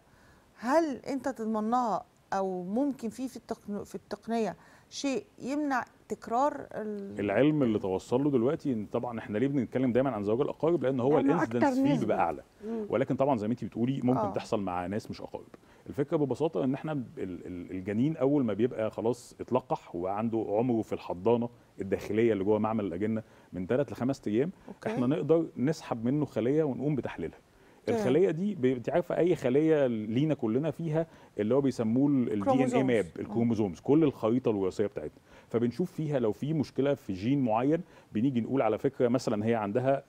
هل أنت تضمنها أو ممكن في في التقن... في التقنية شيء يمنع تكرار ال... العلم اللي توصل له دلوقتي إن طبعا إحنا ليه بنتكلم دايما عن زواج الأقارب لأن هو الانسيدنس فيه. بيبقى أعلى. ولكن طبعا زي ما انت بتقولي ممكن آه. تحصل مع ناس مش أقارب الفكرة ببساطة إن إحنا ال- ال- الجنين أول ما بيبقى خلاص اتلقح وعنده عمره في الحضانة الداخلية اللي جوه معمل الأجنة من ثلاث لخمس أيام okay. إحنا نقدر نسحب منه خلية ونقوم بتحليلها. الخلية دي انت عارفة أي خلية لينا كلنا فيها اللي هو بيسموه ال DNA. map ال chromosomes كل الخريطة الوراثية بتاعتنا. فبنشوف فيها لو في مشكلة في جين معين بنيجي نقول على فكرة مثلا هي عندها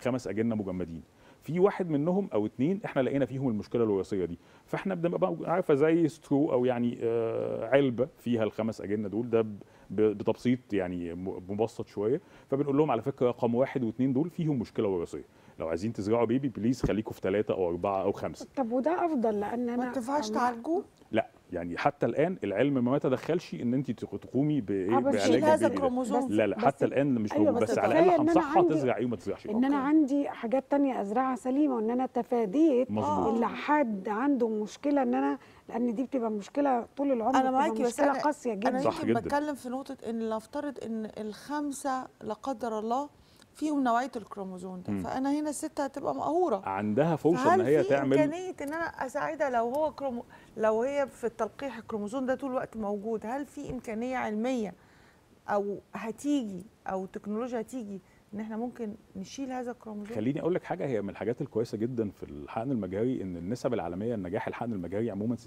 خمس أجنة مجمدين. في واحد منهم أو اتنين إحنا لقينا فيهم المشكلة الوراثية دي. فإحنا بنبقى بقى عارفة زي straw أو يعني آه، علبة فيها الخمس أجنة دول. ده بتبسيط يعني مبسط شوية. فبنقول لهم على فكرة رقم واحد واثنين دول فيهم مشكلة وراثية. لو عايزين تزرعوا baby please خليكم في ثلاثة أو أربعة أو خمسة طب وده أفضل لأن أنا ما تنفعش تعالجوه لا يعني حتى الآن العلم ما تدخلش إن انت تقومي بايه بس بعلاج هذا. الكروموزوم لا لا حتى الآن مش أيوة، موجود بس بس على الأقل هنصحها عندي- تزرع إيه وما تزرعش إن أنا okay. عندي حاجات تانية أزرعها سليمة وإن أنا تفاديت مظبوط. اللي حد عنده مشكلة إن أنا لأن دي بتبقى مشكلة طول العمر أنا معاكي بس مشكلة أنا قاسية أنا جدا صح يمكن. بتكلم في نقطة إن نفترض إن الخمسة لا قدر الله فيهم نوعية الكروموزوم ده. مم. فأنا هنا الست هتبقى مقهورة. عندها فرصة إن هي في تعمل إمكانية إن أنا أساعدها لو هو كرومو لو هي في التلقيح الكروموزوم ده طول الوقت موجود هل في إمكانية علمية أو هتيجي أو تكنولوجيا هتيجي إن إحنا ممكن نشيل هذا الكروموزوم خليني أقول لك حاجة هي من الحاجات الكويسة جدا في الحقن المجهري إن النسب العالمية لنجاح الحقن المجهري عموما 60%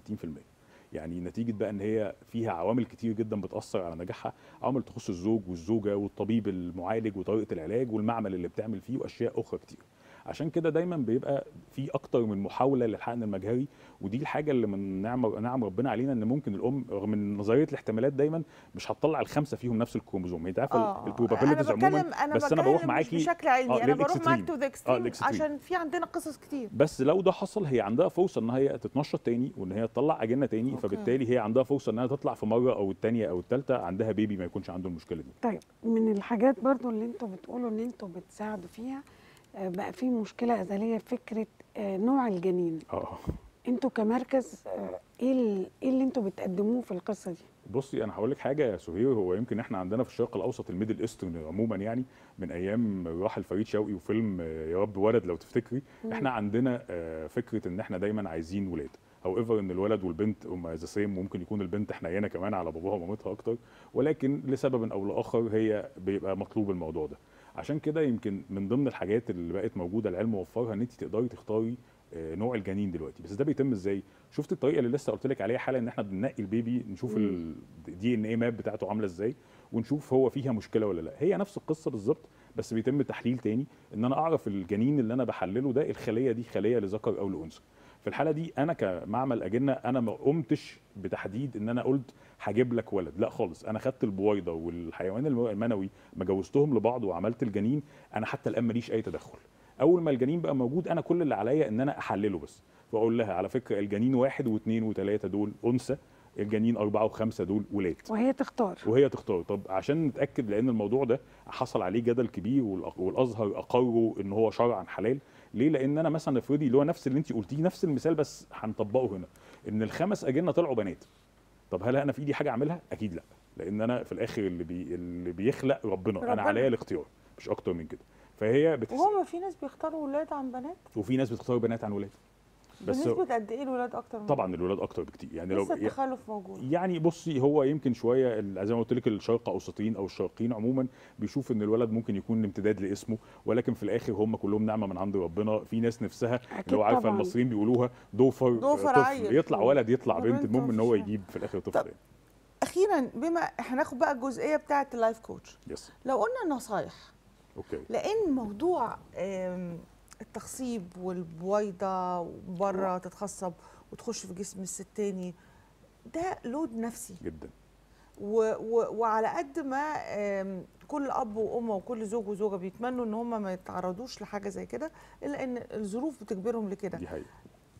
يعني نتيجة بقى إن هي فيها عوامل كتير جدا بتأثر على نجاحها. عوامل تخص الزوج والزوجة والطبيب المعالج وطريقة العلاج والمعمل اللي بتعمل فيه وأشياء أخرى كتير. عشان كده دايما بيبقى في أكتر من محاولة للحقن المجهري ودي الحاجة اللي من نعم نعم ربنا علينا إن ممكن الأم رغم إن نظرية الاحتمالات دايما مش هتطلع الخمسة فيهم نفس الكروموزوم انت عارفه آه، ال probabilities عموما بتكلم أنا بس أنا بروح مش معاكي بشكل علمي آه، أنا بروح معاك. to the آه،. عشان في عندنا قصص كتير بس لو ده حصل هي عندها فرصة ان هي تتنشط تاني وإن هي تطلع أجنة تاني okay. فبالتالي هي عندها فرصة إنها تطلع في مرة أو الثانية أو الثالثه عندها baby ما يكونش عنده المشكلة دي طيب من الحاجات برضو اللي أنتوا بتقولوا إن أنتوا بتساعدوا فيها آه، بقى في مشكلة أزلية فكرة آه، نوع الجنين. آه. أنتوا كمركز آه، إيه إيه اللي أنتوا بتقدموه في القصة دي؟ بصي أنا هقول لك حاجة يا سهير هو يمكن إحنا عندنا في الشرق الأوسط ال Middle Eastern عموما يعني من أيام الراحل فريد شوقي وفيلم آه، يا رب ولد لو تفتكري. إحنا عندنا آه، فكرة إن إحنا دايما عايزين ولاد. however إن الولد والبنت هم the same ممكن يكون البنت حنينه كمان على باباها ومامتها أكتر ولكن لسبب أو لآخر هي بيبقى مطلوب الموضوع ده. عشان كده يمكن من ضمن الحاجات اللي بقت موجودة العلم وفرها إن أنت تقدري تختاري آه، نوع الجنين دلوقتي. بس ده بيتم إزاي؟ شفت الطريقة اللي لسه قلت لك عليها حالا إن إحنا بننقي ال baby نشوف. ال DNA map بتاعته عاملة إزاي ونشوف هو فيها مشكلة ولا لأ. هي نفس القصة بالظبط بس بيتم تحليل تاني إن أنا أعرف الجنين اللي أنا بحلله ده الخلية دي خلية لذكر أو لأنثى. في الحالة دي أنا كمعمل أجنة أنا ما قمتش بتحديد إن أنا قلت هجيب لك ولد. لا خالص أنا خدت البويضه والحيوان الم- المنوي ما جوزتهم لبعض وعملت الجنين أنا حتى الآن ماليش أي تدخل. أول ما الجنين بقى موجود أنا كل اللي عليا إن أنا أحلله بس. واقول لها على فكرة الجنين واحد واثنين وثلاثه دول أنثى الجنين أربعة وخمسة دول ولاد. وهي تختار. وهي تختار. طب عشان نتأكد لأن الموضوع ده حصل عليه جدل كبير والأ- والأزهر اقروا إن هو شرعا حلال. ليه؟ لأن أنا مثلا افرضي اللي هو نفس اللي انت قلتيه نفس المثال بس هنطبقه هنا. إن الخمس أجنة طلعوا بنات. طب هل أنا في إيدي حاجة أعملها؟ أكيد لأ لأن أنا في الآخر اللي بي اللي بيخلق ربنا, ربنا. أنا عليا الاختيار مش أكتر من كده. فهي بتس... وهو في ناس بيختاروا ولاد عن بنات؟ وفي ناس بتختار بنات عن ولاد. بس بنسبة قد إيه الولاد أكتر من طبعا الولاد أكتر بكتير. يعني لو التخلف موجود. يعني بصي هو يمكن شوية زي ما قلت لك الشرق اوسطيين أو الشرقيين عموما بيشوف إن الولد ممكن يكون امتداد لاسمه ولكن في الآخر هم كلهم نعمة من عند ربنا. في ناس نفسها لو عارفة. المصريين بيقولوها دوفر دوفر طفل عيل. يطلع ولد يطلع بنت المهم إن هو يجيب في الآخر طفل. يعني. أخيرا بما هناخد بقى الجزئية بتاعة ال life coach yes لو قلنا نصايح okay. لأن موضوع التخصيب والبويضة بره تتخصب وتخش في جسم الست تاني ده load نفسي. جدا. و و وعلى قد ما كل أب وام وكل زوج وزوجة بيتمنوا إن هم ما يتعرضوش لحاجة زي كده إلا إن الظروف بتجبرهم لكده. دي حقيقة.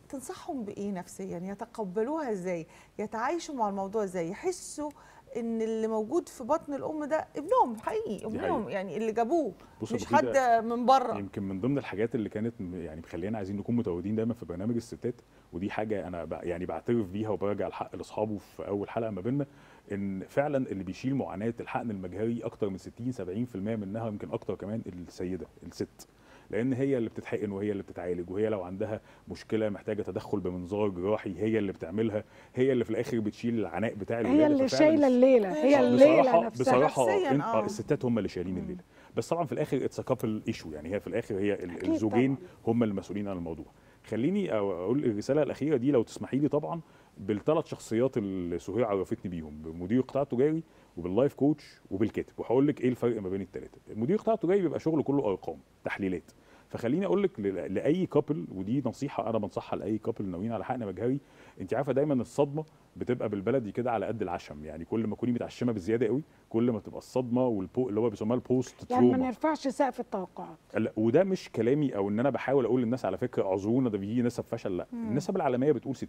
تنصحهم بإيه نفسيا؟ يتقبلوها إزاي؟ يتعايشوا مع الموضوع إزاي؟ يحسوا إن اللي موجود في بطن الأم ده ابنهم حقيقي ابنهم. يعني اللي جابوه مش حد من بره يمكن من ضمن الحاجات اللي كانت يعني مخلينا عايزين نكون متواجدين دايما في برنامج الستات ودي حاجة أنا يعني بعترف بيها وبرجع الحق لأصحابه في أول حلقة ما بيننا إن فعلا اللي بيشيل معاناة الحقن المجهري أكتر من 60 70% منها يمكن أكتر كمان السيدة الست لأن هي اللي بتتحقن وهي اللي بتتعالج وهي لو عندها مشكلة محتاجة تدخل بمنظار جراحي هي اللي بتعملها هي اللي في الآخر بتشيل العناء بتاع هي الولاده اللي ففعلاً شايلة الليلة هي الليلة بصراحة نفسها. بصراحة آه. آه. الستات هم اللي شايلين الليلة. بس طبعا في الآخر it's couple issue يعني هي في الآخر هي الزوجين هم المسؤولين عن الموضوع. خليني أقول الرسالة الأخيرة دي لو تسمحي لي طبعا بالثلاث شخصيات اللي سهير عرفتني بيهم بمدير قطاع تجاري وبال life coach وبالكاتب. وهقول لك إيه الفرق ما بين الثلاثه المدير قطاع تجاري بيبقى شغله كله أرقام تحليلات. فخليني أقول لك لأي couple ودي نصيحة أنا بنصحها لأي couple ناويين على حقن مجهري أنت عارفة دايما الصدمة بتبقى بالبلدي كده على قد العشم. يعني كل ما تكوني متعشمة بزيادة قوي كل ما تبقى الصدمة والبو اللي هو بيسموها ال boost يعني ما نرفعش سقف التوقعات. لا وده مش كلامي أو إن أنا بحاول أقول للناس على فكرة اعذرونا ده في نسب فشل لا. مم. النسب العالمية بتقول 60%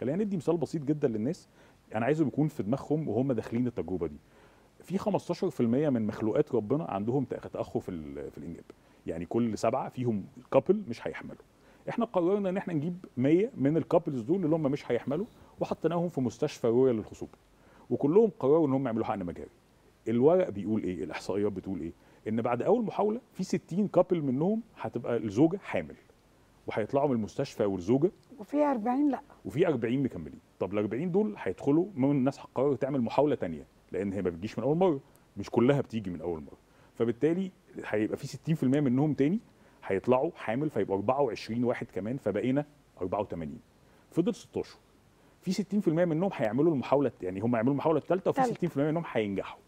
خلينا ندي مثال بسيط جدا للناس. أنا عايزه يكون في دماغهم وهم داخلين التجربة دي. في 15% من مخلوقات ربنا عندهم تأخر في في الإنجاب. يعني كل سبعة فيهم couple مش هيحملوا. إحنا قررنا إن إحنا نجيب 100 من ال couples دول اللي هم مش هيحملوا وحطيناهم في مستشفى رويال للخصوبه وكلهم قرروا ان هم يعملوا حقن مجهري الورق بيقول إيه؟ الإحصائيات بتقول إيه؟ إن بعد أول محاولة في 60 couple منهم هتبقى الزوجة حامل. وهيطلعوا من المستشفى والزوجة. وفي 40 لأ. وفي 40 مكملين. طب ال 40 دول هيدخلوا من الناس هتقرر تعمل محاولة تانية. لأن هي ما بتجيش من أول مرة. مش كلها بتيجي من أول مرة. فبالتالي هيبقى في 60% منهم تاني هيطلعوا حامل فيبقى 24 واحد كمان فبقينا 84 فضل 16 في 60% منهم هيعملوا المحاولة يعني هم هيعملوا المحاولة الثالثه وفي تالتة. 60% منهم هينجحوا.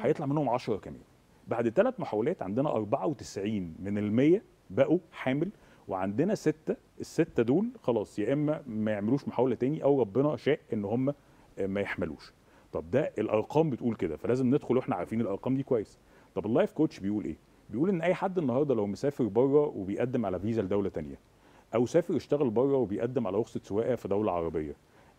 هيطلع منهم 10 كمان. بعد ثلاث محاولات عندنا 94 من ال 100 بقوا حامل وعندنا ستة الستة دول خلاص يا إما ما يعملوش محاولة تاني أو ربنا شاء إن هم ما يحملوش. طب ده الأرقام بتقول كده فلازم ندخل وإحنا عارفين الأرقام دي كويس. طب ال life coach بيقول إيه؟ بيقول إن أي حد النهارده لو مسافر بره وبيقدم على فيزا لدولة تانية أو سافر يشتغل بره وبيقدم على رخصه سواقة في دولة عربية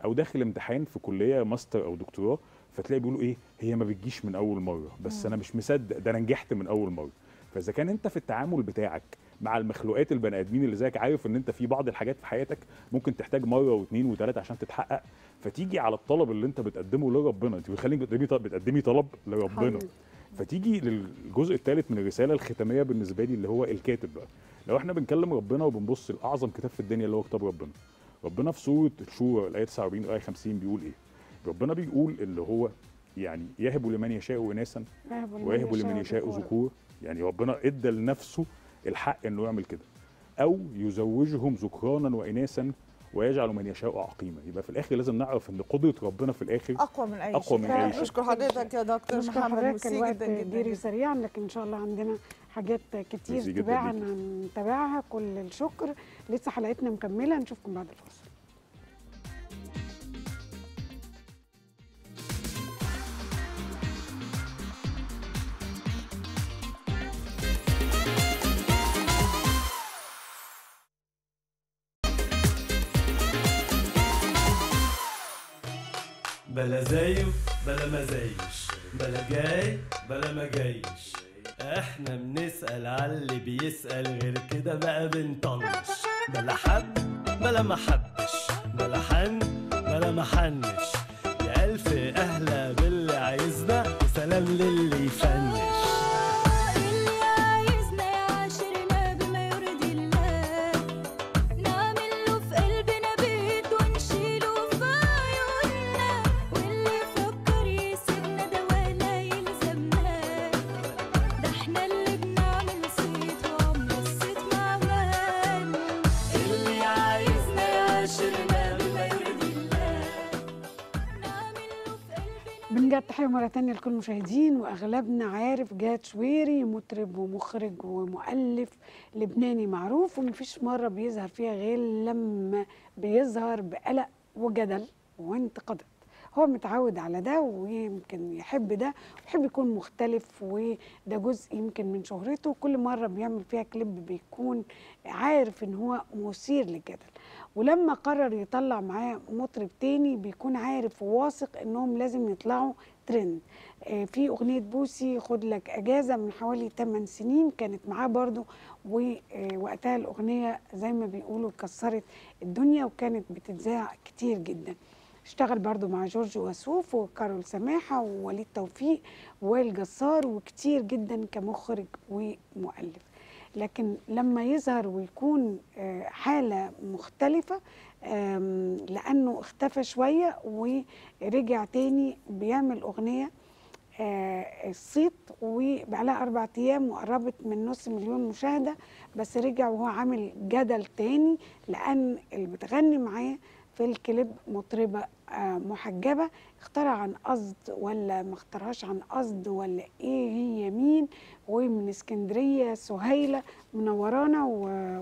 أو داخل امتحان في كلية ماستر أو دكتوراه فتلاقي بيقولوا إيه؟ هي ما بتجيش من أول مرة بس أنا مش مصدق ده أنا نجحت من أول مرة. فإذا كان أنت في التعامل بتاعك مع المخلوقات البني آدمين اللي زيك عارف إن أنت في بعض الحاجات في حياتك ممكن تحتاج مرة واثنين وثلاثه عشان تتحقق فتيجي على الطلب اللي أنت بتقدمه لربنا انت بتخليك بتقدمي طلب, لربنا. فتيجي للجزء الثالث من الرسالة الختامية بالنسبة لي اللي هو الكاتب بقى. لو إحنا بنكلم ربنا وبنبص لأعظم كتاب في الدنيا اللي هو كتاب ربنا. ربنا في سورة الشورى الآية 49 والآية 50 بيقول إيه؟ ربنا بيقول اللي هو يعني يهب لمن يشاء اناسا ويهب لمن يشاء ذكور يعني ربنا إدى لنفسه الحق إنه يعمل كده. أو يزوجهم ذكرانا واناثا ويجعل من يشاء عقيما يبقى في الآخر لازم نعرف إن قدرة ربنا في الآخر أقوى من أي أقوى شيء. من أي شيء. نشكر حضرتك يا دكتور محمد حضرتك جدا جدا. جدا سريعا لكن إن شاء الله عندنا حاجات كتير ميرسي جداً تباعنا ليكي. نتابعها. كل الشكر. لسه حلقتنا مكملة. نشوفكم بعد الفاصل. بلا زيه بلا ما زيش. بلا جاي بلا ما جايش إحنا بنسأل على اللي بيسأل غير كده بقى بنطنش. بلا حب بلا ما حبش بلا حن بلا ما حنش. يا ألف أهلا باللي عايزنا وسلام للي يفنش قلبنا بنرجع تحية مرة تانية لكل المشاهدين وأغلبنا عارف جاد شويري مطرب ومخرج ومؤلف لبناني معروف ومفيش مرة بيظهر فيها غير لما بيظهر بقلق وجدل وانتقادات. هو متعود على ده ويمكن يحب ده ويحب يكون مختلف وده جزء يمكن من شهرته كل مرة بيعمل فيها كليب بيكون عارف إن هو مثير للجدل. ولما قرر يطلع معاه مطرب تاني بيكون عارف وواثق إنهم لازم يطلعوا ترند. آه، في أغنية بوسي خد لك أجازة من حوالي 8 سنين كانت معاه برضو ووقتها الأغنية زي ما بيقولوا كسرت الدنيا وكانت بتتذاع كتير جدا. اشتغل برضو مع جورج وسوف وكارول سماحة ووليد توفيق ووائل جسار وكتير جدا كمخرج ومؤلف. لكن لما يظهر ويكون آه، حالة مختلفة لأنه اختفى شوية ورجع تاني بيعمل أغنية آه، الصيت وبقالها أربع أيام وقربت من نص مليون مشاهدة بس رجع وهو عامل جدل تاني لأن اللي بتغني معاه في الكليب مطربة آه، محجبة. اختارها عن قصد ولا ما اختارهاش عن قصد ولا إيه هي مين. ومن اسكندرية سهيلة منورانا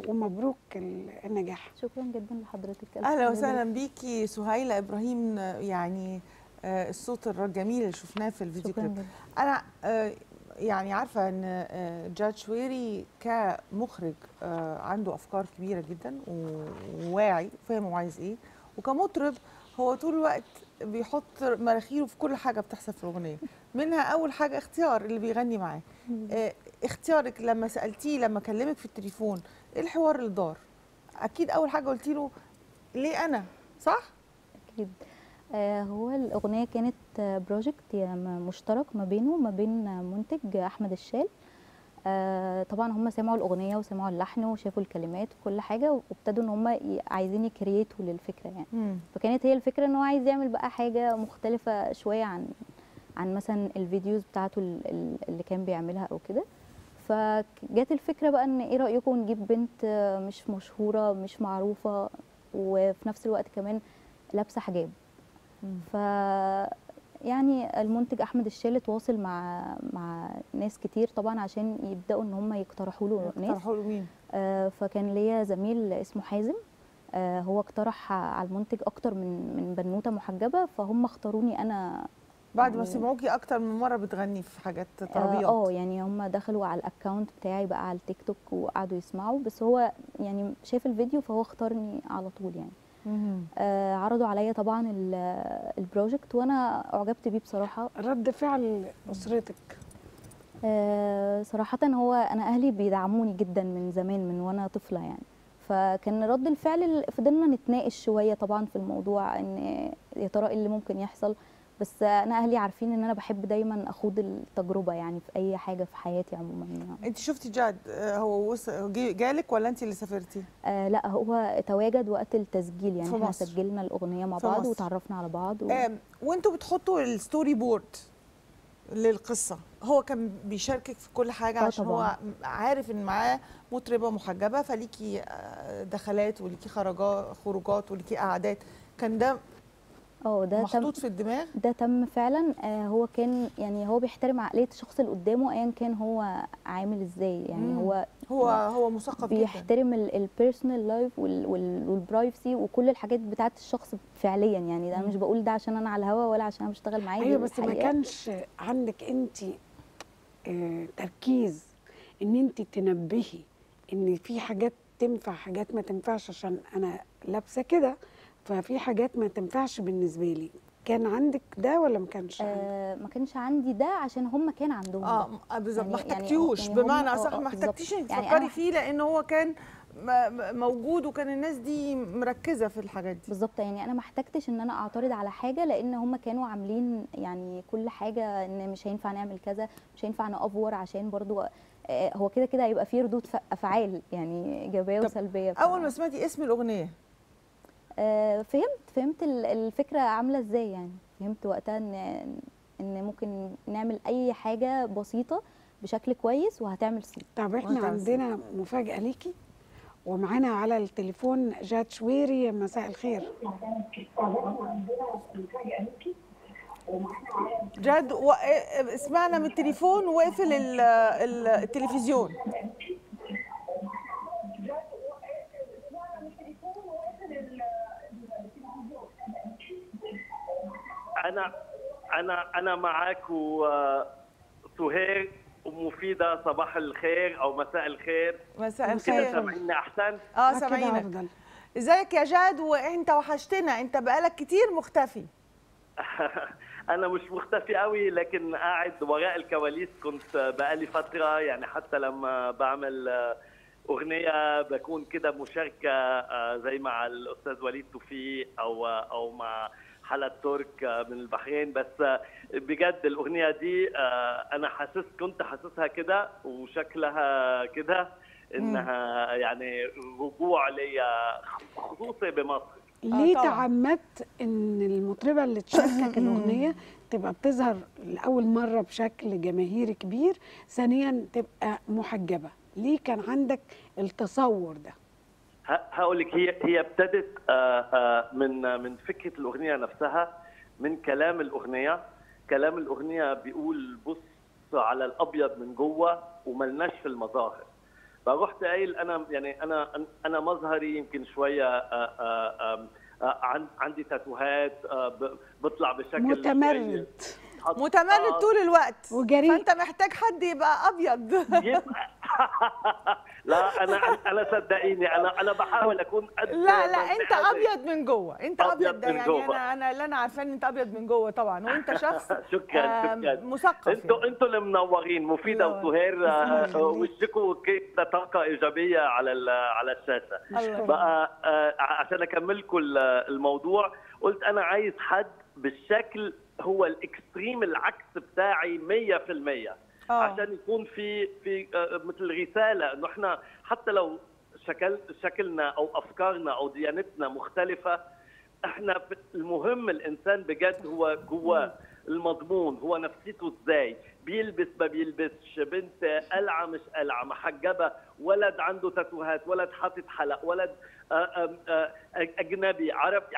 ومبروك ال- النجاح. شكرا جدا لحضرتك. أهلا. وسهلا بيكي سهيلة إبراهيم. يعني آه، الصوت الجميل اللي شفناه في الفيديو كليب. أنا آه، يعني عارفة إن جاد شويري كمخرج عنده أفكار كبيرة جدا وواعي. فاهم هو عايز إيه. وكمطرب هو طول الوقت بيحط مراخيره في كل حاجة بتحصل في الأغنية. منها أول حاجة اختيار اللي بيغني معاه. آه، اختيارك لما سألتيه لما كلمك في التليفون إيه الحوار اللي دار؟ أكيد أول حاجة قلتي له ليه أنا؟ صح؟ أكيد. آه، هو الأغنية كانت بروجكت مشترك ما بينه وما بين منتج أحمد الشال. آه، طبعا هم سمعوا الأغنية وسمعوا اللحن وشافوا الكلمات وكل حاجة وابتدوا إن هم عايزين يكريتوا للفكرة يعني. فكانت هي الفكرة إن هو عايز يعمل بقى حاجة مختلفة شوية عن عن مثلا الفيديوز بتاعته ال- ال- اللي كان بيعملها أو كده. فجت الفكرة بقى إن إيه رأيكم نجيب بنت مش مشهورة مش معروفة وفي نفس الوقت كمان لابسة حجاب. ف يعني المنتج أحمد الشال تواصل مع مع ناس كتير طبعا عشان يبدأوا إن هم يقترحوا له ناس. اقترحوا له مين؟ آه، فكان ليا زميل اسمه حازم. آه، هو اقترح على المنتج أكتر من من بنوتة محجبة فهم اختاروني أنا. بعد ما يعني- سمعوكي أكتر من مرة بتغني في حاجات آه طربيات آه، يعني هم دخلوا على ال account بتاعي بقى على التيك توك وقعدوا يسمعوا. بس هو يعني شاف الفيديو فهو اختارني على طول يعني. آه عرضوا عليا طبعا ال- ال project وأنا أعجبت بيه بصراحة. رد فعل أسرتك. آه صراحة هو أنا أهلي بيدعموني جدا من زمان من وأنا طفلة يعني. فكان رد الفعل ال- فضلنا نتناقش شوية طبعا في الموضوع إن يا ترى إيه اللي ممكن يحصل. بس أنا أهلي عارفين إن أنا بحب دايما أخوض التجربة يعني في أي حاجة في حياتي عموما يعني. أنت شفتي جاد آه، هو جالك ولا أنت اللي سافرتي؟ آه لا هو تواجد وقت التسجيل يعني إحنا مصر. سجلنا الأغنية مع بعض مصر. وتعرفنا على بعض و... آم، وأنتوا بتحطوا ال storyboard للقصة هو كان بيشاركك في كل حاجة آه عشان هو. عارف إن معاه مطربة محجبة فليكي آه، دخلات وليكي خرجات خروجات وليكي قعدات كان ده آه ده تم محطوط في الدماغ؟ ده تم فعلا. آه هو كان يعني هو بيحترم عقلية الشخص اللي قدامه ايا كان هو عامل إزاي. يعني مم. هو هو هو مثقف بيحترم ال personal life وال privacy وكل الحاجات بتاعت الشخص فعليا. يعني ده مش بقول ده عشان أنا على الهوا ولا عشان أنا بشتغل معاه أيوه بس ما. كانش عندك أنت آه، تركيز إن أنت تنبهي إن في حاجات تنفع حاجات ما تنفعش عشان أنا لابسة كده. ففي حاجات ما تنفعش بالنسبة لي. كان عندك ده ولا ما كانش عندك؟ آه ما كانش عندي ده عشان هم كان عندهم آه ده. بالظبط. ما يعني- يعني- احتجتيهوش. يعني بمعنى آه، أصح آه، ما. احتجتيش إنك يعني تفكري فيه لأن هو كان موجود وكان الناس دي مركزة في الحاجات دي. بالظبط. يعني أنا ما احتجتش إن أنا أعترض على حاجة لأن هم كانوا عاملين يعني كل حاجة إن مش هينفع نعمل كذا مش هينفع نأفور عشان برضو آه، هو كده كده هيبقى فيه ردود أفعال يعني إيجابية وسلبية. أول ما سمعتي اسم الأغنية؟ آه، فهمت فهمت ال- الفكرة عاملة إزاي يعني؟ فهمت وقتها ان ان ممكن نعمل أي حاجة بسيطة بشكل كويس وهتعمل صيت. طب إحنا عندنا مفاجأة ليكي؟ ومعانا على التليفون جاد شويري مساء الخير. جد و... اه- سمعنا من التليفون وقفل ال... ال- التلفزيون. أنا أنا أنا معاك وسهير ومفيدة صباح الخير أو مساء الخير. مساء الخير. سامعيني أحسن؟ آه سامعينك. إزيك يا جاد؟ وإنت وحشتنا. إنت بقالك كتير مختفي. (laughs) أنا مش مختفي قوي لكن قاعد وراء الكواليس. كنت بقالي فترة يعني حتى لما بعمل آه، أغنية بكون كده مشاركة آه، زي مع الأستاذ وليد توفيق أو أو مع حلا ترك آه، من البحرين بس آه، بجد الأغنية دي آه، أنا حاسس كنت حاسسها كده وشكلها كده إنها يعني رجوع ليا خصوصي بمصر. ليه تعمدت إن المطربة اللي تشاركك (coughs) الأغنية تبقى بتظهر لأول مرة بشكل جماهيري كبير ثانيا تبقى محجبة؟ ليه كان عندك التصور ده؟ هقول لك هي هي ابتدت آه، آه، من من فكرة الأغنية نفسها من كلام الأغنية. كلام الأغنية بيقول بص على الأبيض من جوه وملناش في المظاهر. فرحت قايل أنا يعني أنا أنا مظهري يمكن شوية آه، عن- عندي تاتوهات بطلع بشكل متمرد. متمرد طول الوقت. وجريء. فأنت محتاج حد يبقى أبيض. (laughs) لا أنا أنا صدقيني أنا أنا بحاول أكون قد لا لا أنت. أبيض من جوه. أنت أبيض أبيض ده من يعني جوه. أنا أنا اللي أنا عارفاه إن أنت أبيض من جوه طبعا. وأنت (laughs) شخص شكرا شكرا. مثقف أنتوا أنتوا اللي منورين مفيدة. وسهير آه، وشكوا كده طاقة إيجابية على ال- على الشاشة. بقى آه، عشان أكمل لكم الموضوع قلت أنا عايز حد بالشكل هو الإكستريم العكس بتاعي 100% آه. عشان يكون في في آه، مثل رسالة إنه إحنا حتى لو شكل شكلنا أو أفكارنا أو ديانتنا مختلفة إحنا المهم الإنسان بجد هو جواه المضمون هو نفسيته إزاي؟ بيلبس ما بيلبسش بنت قلعه مش قلعه محجبة ولد عنده تاتوهات ولد حاطط حلق ولد آه، أجنبي عربي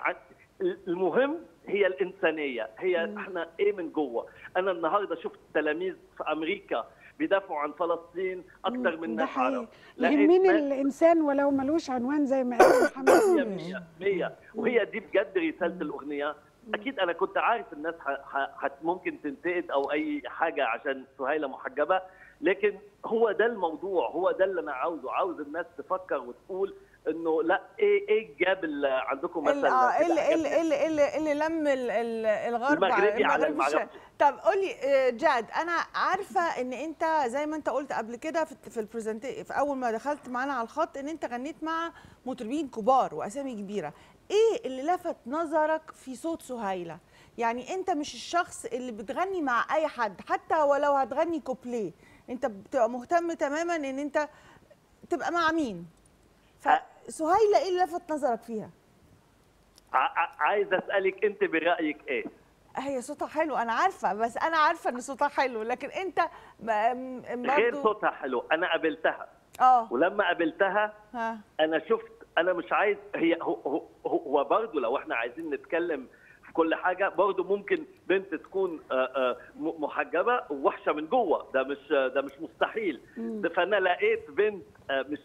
المهم هي الإنسانية هي إحنا إيه من جوه؟ أنا النهارده شفت تلاميذ في أمريكا بيدافعوا عن فلسطين أكتر من ناس عرب يهمني الإنسان ولو ملوش عنوان زي ما قال محمد مية مية مية. وهي دي بجد رسالة الأغنية. أكيد أنا كنت عارف الناس. ممكن تنتقد أو أي حاجة عشان سهيلة محجبة لكن هو ده الموضوع هو ده اللي أنا عاوزه. عاوز الناس تفكر وتقول إنه لا إيه إيه الجاب اللي عندكم مثلا؟ آه في اللي اللي اللي اللي, اللي لم ال- ال- الغرب المغربي على المغرب. طب قولي آه، جاد أنا عارفة إن أنت زي ما أنت قلت قبل كده في في البرزنتي في أول ما دخلت معانا على الخط إن أنت غنيت مع مطربين كبار وأسامي كبيرة. إيه اللي لفت نظرك في صوت سهيلة؟ يعني أنت مش الشخص اللي بتغني مع أي حد حتى ولو هتغني كوبليه أنت بتبقى مهتم تماما إن أنت تبقى مع مين؟ فسهيله إيه اللي لفت نظرك فيها؟ عايز أسألك أنت برأيك إيه؟ هي صوتها حلو أنا عارفة بس أنا عارفة إن صوتها حلو لكن أنت م- غير برضو صوتها حلو أنا قابلتها. آه. ولما قابلتها ها. أنا شفت أنا مش عايز هي هو هو, هو برضه لو إحنا عايزين نتكلم في كل حاجة برضه ممكن بنت تكون آه، آه، محجبة ووحشة من جوه ده مش ده مش مستحيل. فأنا لقيت بنت آه، مش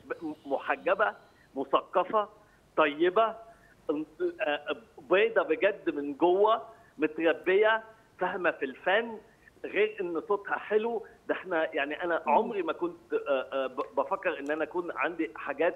محجبة مثقفة طيبة آه، بيضة بجد من جوه متربية فاهمة في الفن غير إن صوتها حلو. ده إحنا يعني أنا عمري ما كنت آه، آه، بفكر إن أنا أكون عندي حاجات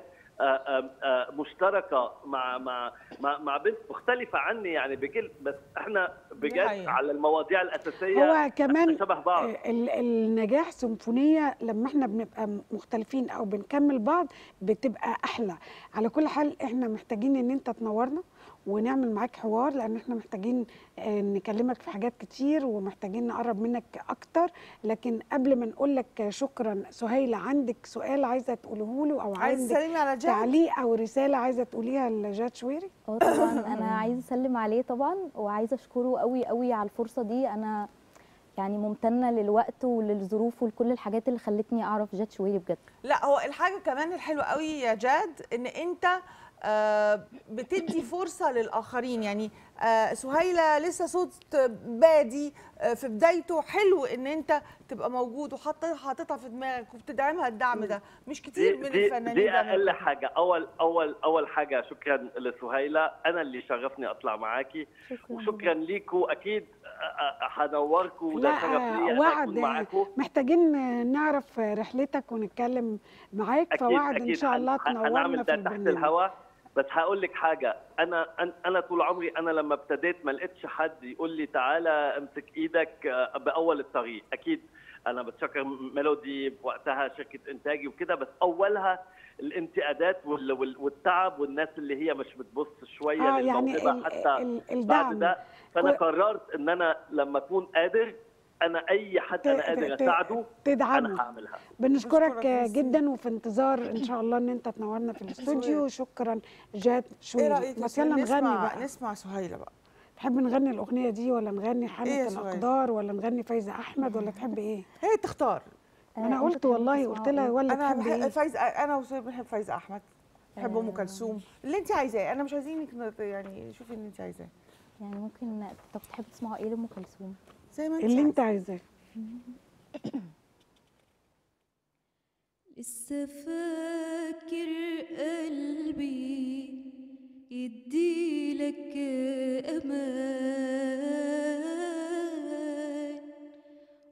مشتركة مع مع مع, مع بنت مختلفة عني يعني بكل بس إحنا بجد. على المواضيع الأساسية هو كمان شبه بعض. ال- النجاح سيمفونية لما إحنا بنبقى مختلفين أو بنكمل بعض بتبقى أحلى. على كل حال إحنا محتاجين إن أنت تنورنا. ونعمل معاك حوار لأن إحنا محتاجين آه، نكلمك في حاجات كتير ومحتاجين نقرب منك أكتر. لكن قبل ما نقول لك شكرا سهيلة عندك سؤال عايزة تقوله له أو عندك تسلمي على جاد؟ تعليق أو رسالة عايزة تقوليها لجاد شويري؟ أه طبعا أنا عايزة أسلم عليه طبعا وعايزة أشكره قوي قوي على الفرصة دي. أنا يعني ممتنة للوقت وللظروف ولكل الحاجات اللي خلتني أعرف جاد شويري بجد. لا هو الحاجة كمان الحلوة قوي يا جاد إن أنت بتدي فرصة للآخرين. يعني آه، سهيلة لسه صوت بادي آه، في بدايته حلو إن أنت تبقى موجود وحاططها حاططها في دماغك وبتدعمها الدعم ده. مش كتير من الفنانين دي أقل. حاجة. أول أول أول حاجة شكرا لسهيلة. أنا اللي شرفني أطلع معاكي. وشكرا ليكوا أكيد هنوركوا وده شرف لي وعد. محتاجين نعرف رحلتك ونتكلم معاك. فوعد إن شاء الله تنورنا هنعمل في ده تحت البرنامج الهواء. بس هقول لك حاجة. أنا أنا طول عمري أنا لما ابتديت ما لقيتش حد يقول لي تعالى امسك إيدك آه، بأول الطريق. أكيد أنا بتشكر ميلودي وقتها شركة إنتاجي وكده بس أولها الانتقادات وال- وال- والتعب والناس اللي هي مش بتبص شوية آه، يعني حتى ال- بعد الدعم. ده. فأنا و- قررت إن أنا لما أكون قادر أنا أي حد أنا قادر أساعده تدعمه. أنا هعملها. بنشكرك جدا وفي انتظار إن شاء الله إن أنت تنورنا في (laughs) الاستوديو. شكرا جاد إيه شويري رايك بس يلا سهيل؟ نغني نسمع بقى. نسمع سهيلة بقى. تحب نغني الأغنية دي ولا نغني إيه يا سهيل؟ الأقدار ولا نغني فايزة أحمد ولا تحب إيه؟ (laughs) هي تختار. أنا قلت والله قلت لها ولا أنا تحب بحب إيه؟ فايز أنا وسهيل بنحب فايزة أحمد. بحب أم كلثوم. اللي أنت عايزاه. أنا مش عايزينك يعني شوفي اللي أنت عايزاه. يعني ممكن طب تحبوا تسمعوا إيه لأم كلثوم؟ زي ما انت اللي. انت عايزاه. لسه فاكر قلبي يديلك أمان.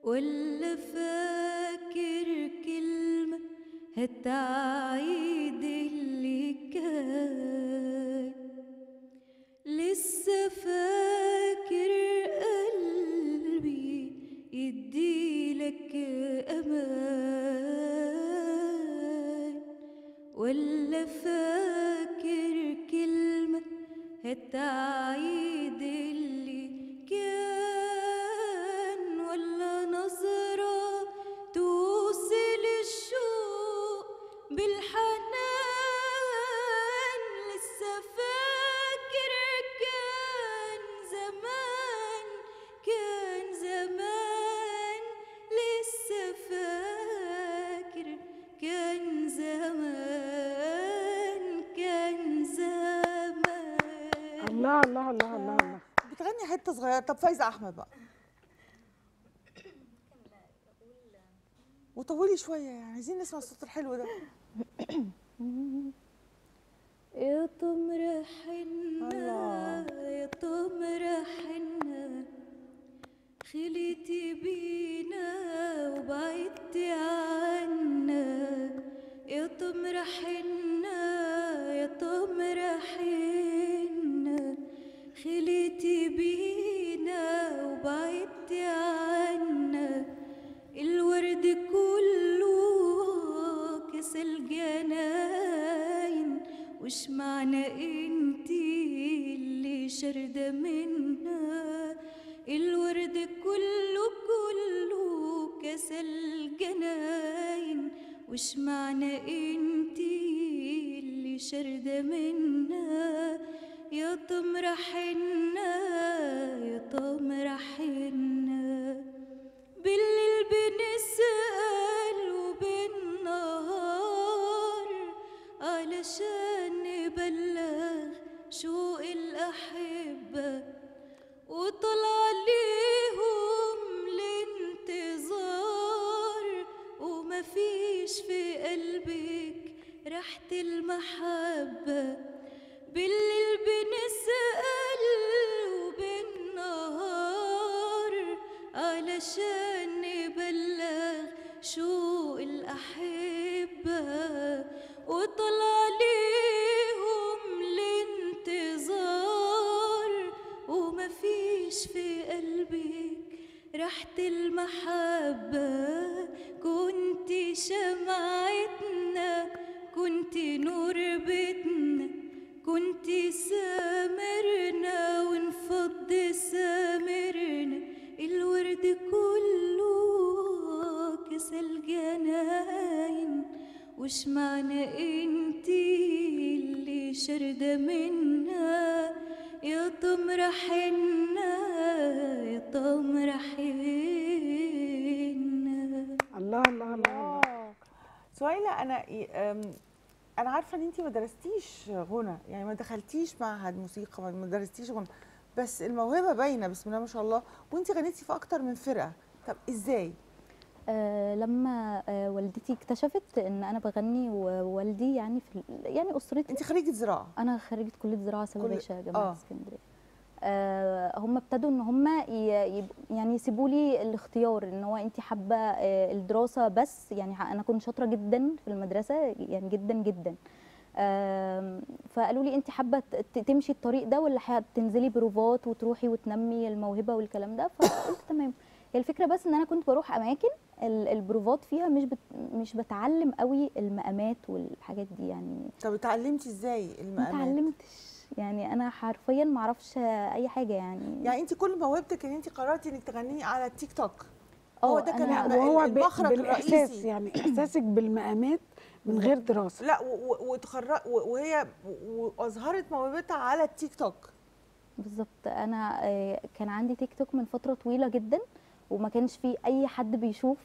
ولا فاكر كلمة هتعيد اللي كان. لسه فاكر أمان ولا فاكر كلمة هتعيد اللي كان ولا نظرة توصل الشوق بالحنان. الله الله الله الله. الله بتغني حتة صغيرة. طب فايزة أحمد بقى. وطولي شوية يعني عايزين نسمع الصوت الحلو ده. يا تمر حنا يا تمر حنا خليتي بينا وبعدتي عنا. يا تمر حنا يا تمر حنا خليتي بينا وبعدتي عنا. الورد كله كسل جناين وش معنى انتي اللي شردة منا الورد كله كله كسل جناين وش معنى انتي اللي شردة منا يا تمر حنا يا تمر حنا بالليل بنسأل وبالنهار علشان نبلغ شوق الأحبة. وطلع ليهم الانتظار ومفيش في قلبك ريحة المحبة. بالليل بنسأل وبالنهار علشان نبلغ شوق الأحبة. وطلع ليهم الانتظار ومفيش في قلبك ريحة المحبة. كنت شمعتنا كنت نور بيتنا كنت سامرنا ونفض سامرنا الورد كله كسل جناين وش معنى انتي اللي شردة منا؟ يا تمر حنا يا تمر حنا الله الله الله الله. سهيلة أم، أنا عارفة إن انت ما درستيش غنى يعني ما دخلتيش معهد موسيقى ما درستيش غنى بس الموهبة باينة بسم الله ما شاء الله وانت غنيتي في أكتر من فرقة. طب إزاي؟ آه لما آه والدتي اكتشفت إن أنا بغني ووالدي يعني في يعني أسرتي. انت خريجة زراعة. أنا خريجة كلية زراعة كل- باشا جامعة آه. اسكندرية. هم ابتدوا إن هم يعني يسيبوا لي الاختيار إن هو انت حابة آه الدراسة بس يعني أنا كنت شاطرة جدا في المدرسة يعني جدا جدا. فقالوا لي انت حابة تمشي الطريق ده ولا حابه تنزلي بروفات وتروحي وتنمي الموهبة والكلام ده؟ فقلت تمام. هي الفكرة بس إن أنا كنت بروح أماكن ال- البروفات فيها مش بت مش بتعلم قوي المقامات والحاجات دي يعني طب اتعلمتي إزاي ما المقامات اتعلمتش. يعني أنا حرفيا ما أعرفش أي حاجة يعني. يعني أنت كل موهبتك إن أنت قررتي إنك تغنيه على التيك توك. أه هو ده كان وهو الرئيسي. يعني إحساسك بالمقامات من غير دراسة. لا وتخرج وهي وأظهرت موهبتها على التيك توك. بالظبط. أنا آه، كان عندي تيك توك من فترة طويلة جدا وما كانش في أي حد بيشوف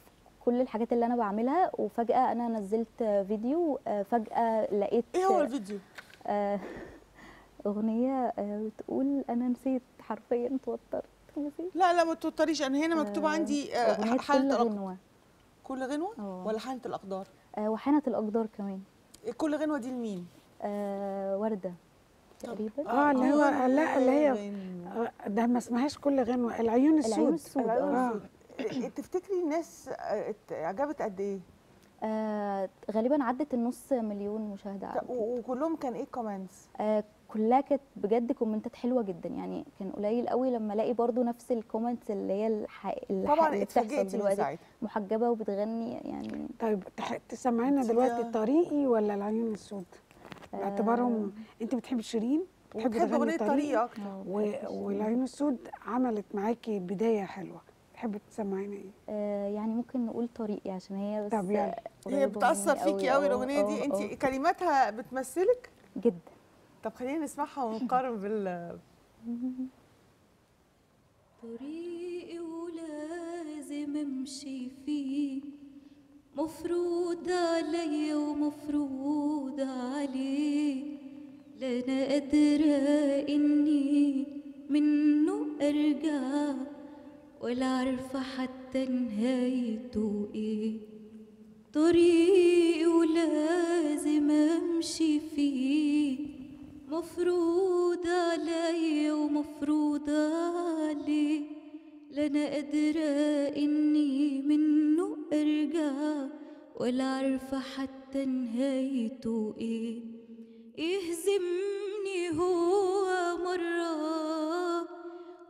كل الحاجات اللي أنا بعملها وفجأة أنا نزلت فيديو آه، فجأة لقيت إيه هو الفيديو؟ آه، (laughs) اغنيه آه، بتقول أنا نسيت حرفيا توترت نسيت لا لا ما توتريش أنا هنا مكتوب آه، عندي آه، أغنية حالة كل غنوة كل غنوة آه. ولا حالة الأقدار آه، وحانة الأقدار كمان كل غنوة دي لمين؟ آه، وردة تقريبا آه اللي هو لا اللي هي. آه، ده ما اسمهاش كل غنوة العيون السود العيون السود آه. السود. إيه، تفتكري الناس آه، عجبت قد إيه؟ آه، غالبا عدت النص مليون مشاهدة طب و- وكلهم كان إيه comments؟ آه، كلها كانت بجد كومنتات حلوة جدا. يعني كان قليل قوي لما ألاقي برضو نفس ال comments اللي هي الح... الح... طبعا من دلوقتي. محجبة وبتغني يعني. طيب تح- تسمعينا دلوقتي طريقي ولا العيون السود؟ باعتبارهم انت بتحبي شيرين؟ بتحبي أغنية طريقي؟ طريقي أكتر. و... والعيون السود عملت معاكي بداية حلوة. تحبي تسمعينا إيه؟ آه يعني ممكن نقول طريقي عشان هي بس طب. قريبة هي بتأثر مني فيكي قوي آه، الأغنية آه، دي. انت آه، كلماتها بتمثلك؟ جدا. طب خلينا نسمعها ونقارن بال طريقي ولازم امشي فيه. مفروض عليا ومفروض عليه. لا أنا قادرة أني منه أرجع ولا عارفة حتى نهايته إيه. طريقي ولازم امشي فيه. مفروض عليا ومفروض عليه لا أنا قادرة إني منه ارجع ولا عارفة حتى نهايته إيه. يهزمني هو مرة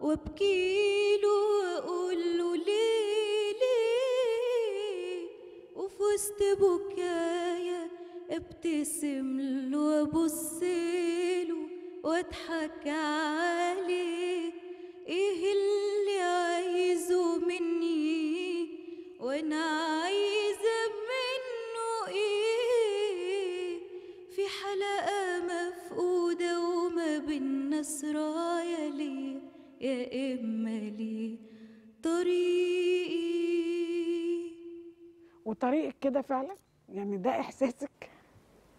وابكيله واقوله ليه ليه؟ وفي وسط بكايا ابتسم له وابص له واضحك عليه. إيه اللي عايزه مني؟ وأنا عايزة منه إيه؟ في حلقة مفقودة وما بينا سرايا ليه؟ يا إما ليه؟ طريقي. وطريقك كده فعلا؟ يعني ده إحساسك؟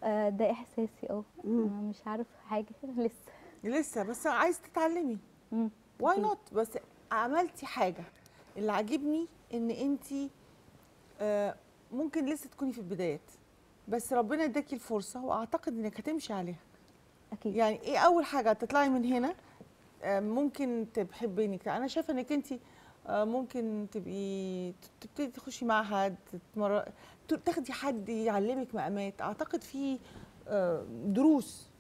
آه، ده إحساسي. آه مش عارف حاجة (laughs) لسه. لسه بس عايز تتعلمي. why not بس عملتي حاجة. اللي عاجبني إن انت ممكن لسه تكوني في البدايات بس ربنا اداكي الفرصة وأعتقد إنك هتمشي عليها. أكيد. يعني إيه أول حاجة تطلعي من هنا؟ آه، ممكن تحبي إنك أنا شايفة إنك انت ممكن تبقي تبتدي تخشي معهد تتمر... تاخدي حد يعلمك مقامات. أعتقد في آه، دروس.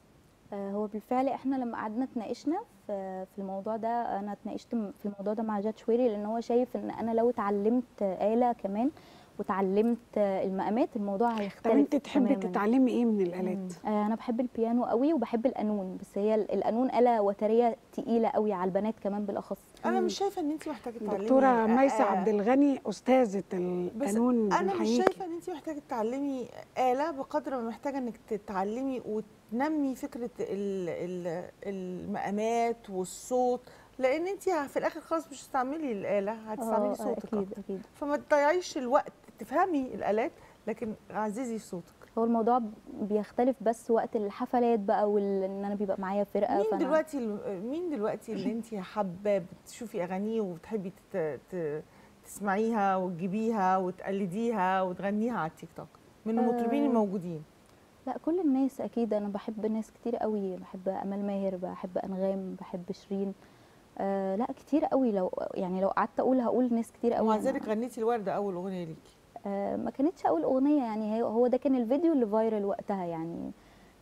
آه، هو بالفعل إحنا لما قعدنا اتناقشنا في في الموضوع ده أنا اتناقشت في الموضوع ده مع جاد شويري لأن هو شايف إن أنا لو اتعلمت آلة كمان وتعلمت آه، المقامات الموضوع هيختلف طب أنت تحبي. تتعلمي إيه من الآلات؟ آه، أنا بحب البيانو قوي وبحب القانون بس هي ال- القانون آلة وترية تقيلة قوي على البنات كمان بالأخص. أنا مش شايفة إن انت محتاجة تتعلمي دكتورة آه، ميسة آه، عبد الغني أستاذة بس القانون أنا مش. شايفة إن انت محتاجة تتعلمي آلة بقدر ما محتاجة إنك تتعلمي وتنمي فكرة ال- ال- المقامات والصوت لأن انت في الآخر خالص مش هتستعملي الآلة آه، هتستعملي آه، صوتك أكيد. أكيد. فما تضيعيش الوقت تفهمي الآلات لكن عززي صوتك. هو الموضوع بيختلف بس وقت الحفلات بقى وان أنا بيبقى معايا فرقة مين فأنا- دلوقتي مين دلوقتي اللي انت حابة بتشوفي أغانيه وبتحبي تت- ت- تسمعيها وتجيبيها وتقلديها وتغنيها على التيك توك؟ من المطربين آه، الموجودين. لا كل الناس أكيد. أنا بحب ناس كتير قوي. بحب أمال ماهر بحب أنغام بحب شيرين. آه لا كتير قوي. لو يعني لو قعدت أقول هقول ناس كتير قوي. ومع ذلك غنيتي الورده أول أغنية ليكي. آه ما كانتش أول أغنية يعني هي هو ده كان الفيديو اللي فايرال وقتها يعني.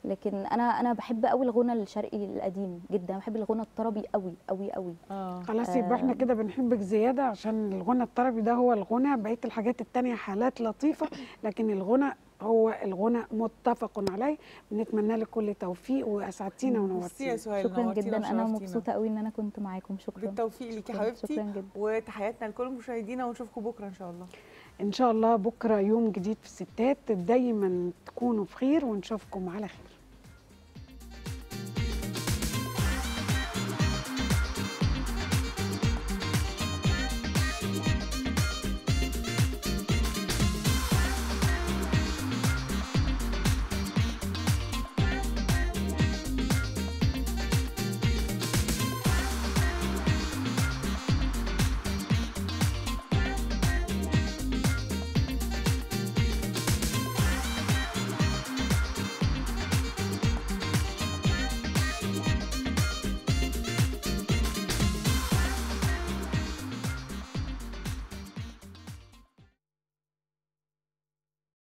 لكن أنا أنا بحب قوي الغنى الشرقي القديم جدا بحب الغنى الطربي قوي قوي قوي خلاص يبقى إحنا كده بنحبك زيادة عشان الغنى الطربي ده هو الغنى بقية الحاجات التانية حالات لطيفة لكن الغنى هو الغنى متفق عليه. بنتمنى لك كل توفيق وأسعدتينا ونورتينا. يا سهيل شكرا جدا. أنا. مبسوطة قوي إن أنا كنت معاكم. شكرا. بالتوفيق ليكي يا حبيبتي. وتحياتنا لكل مشاهدينا ونشوفكم بكرة إن شاء الله. إن شاء الله بكرة يوم جديد في الستات دايما تكونوا بخير ونشوفكم على خير.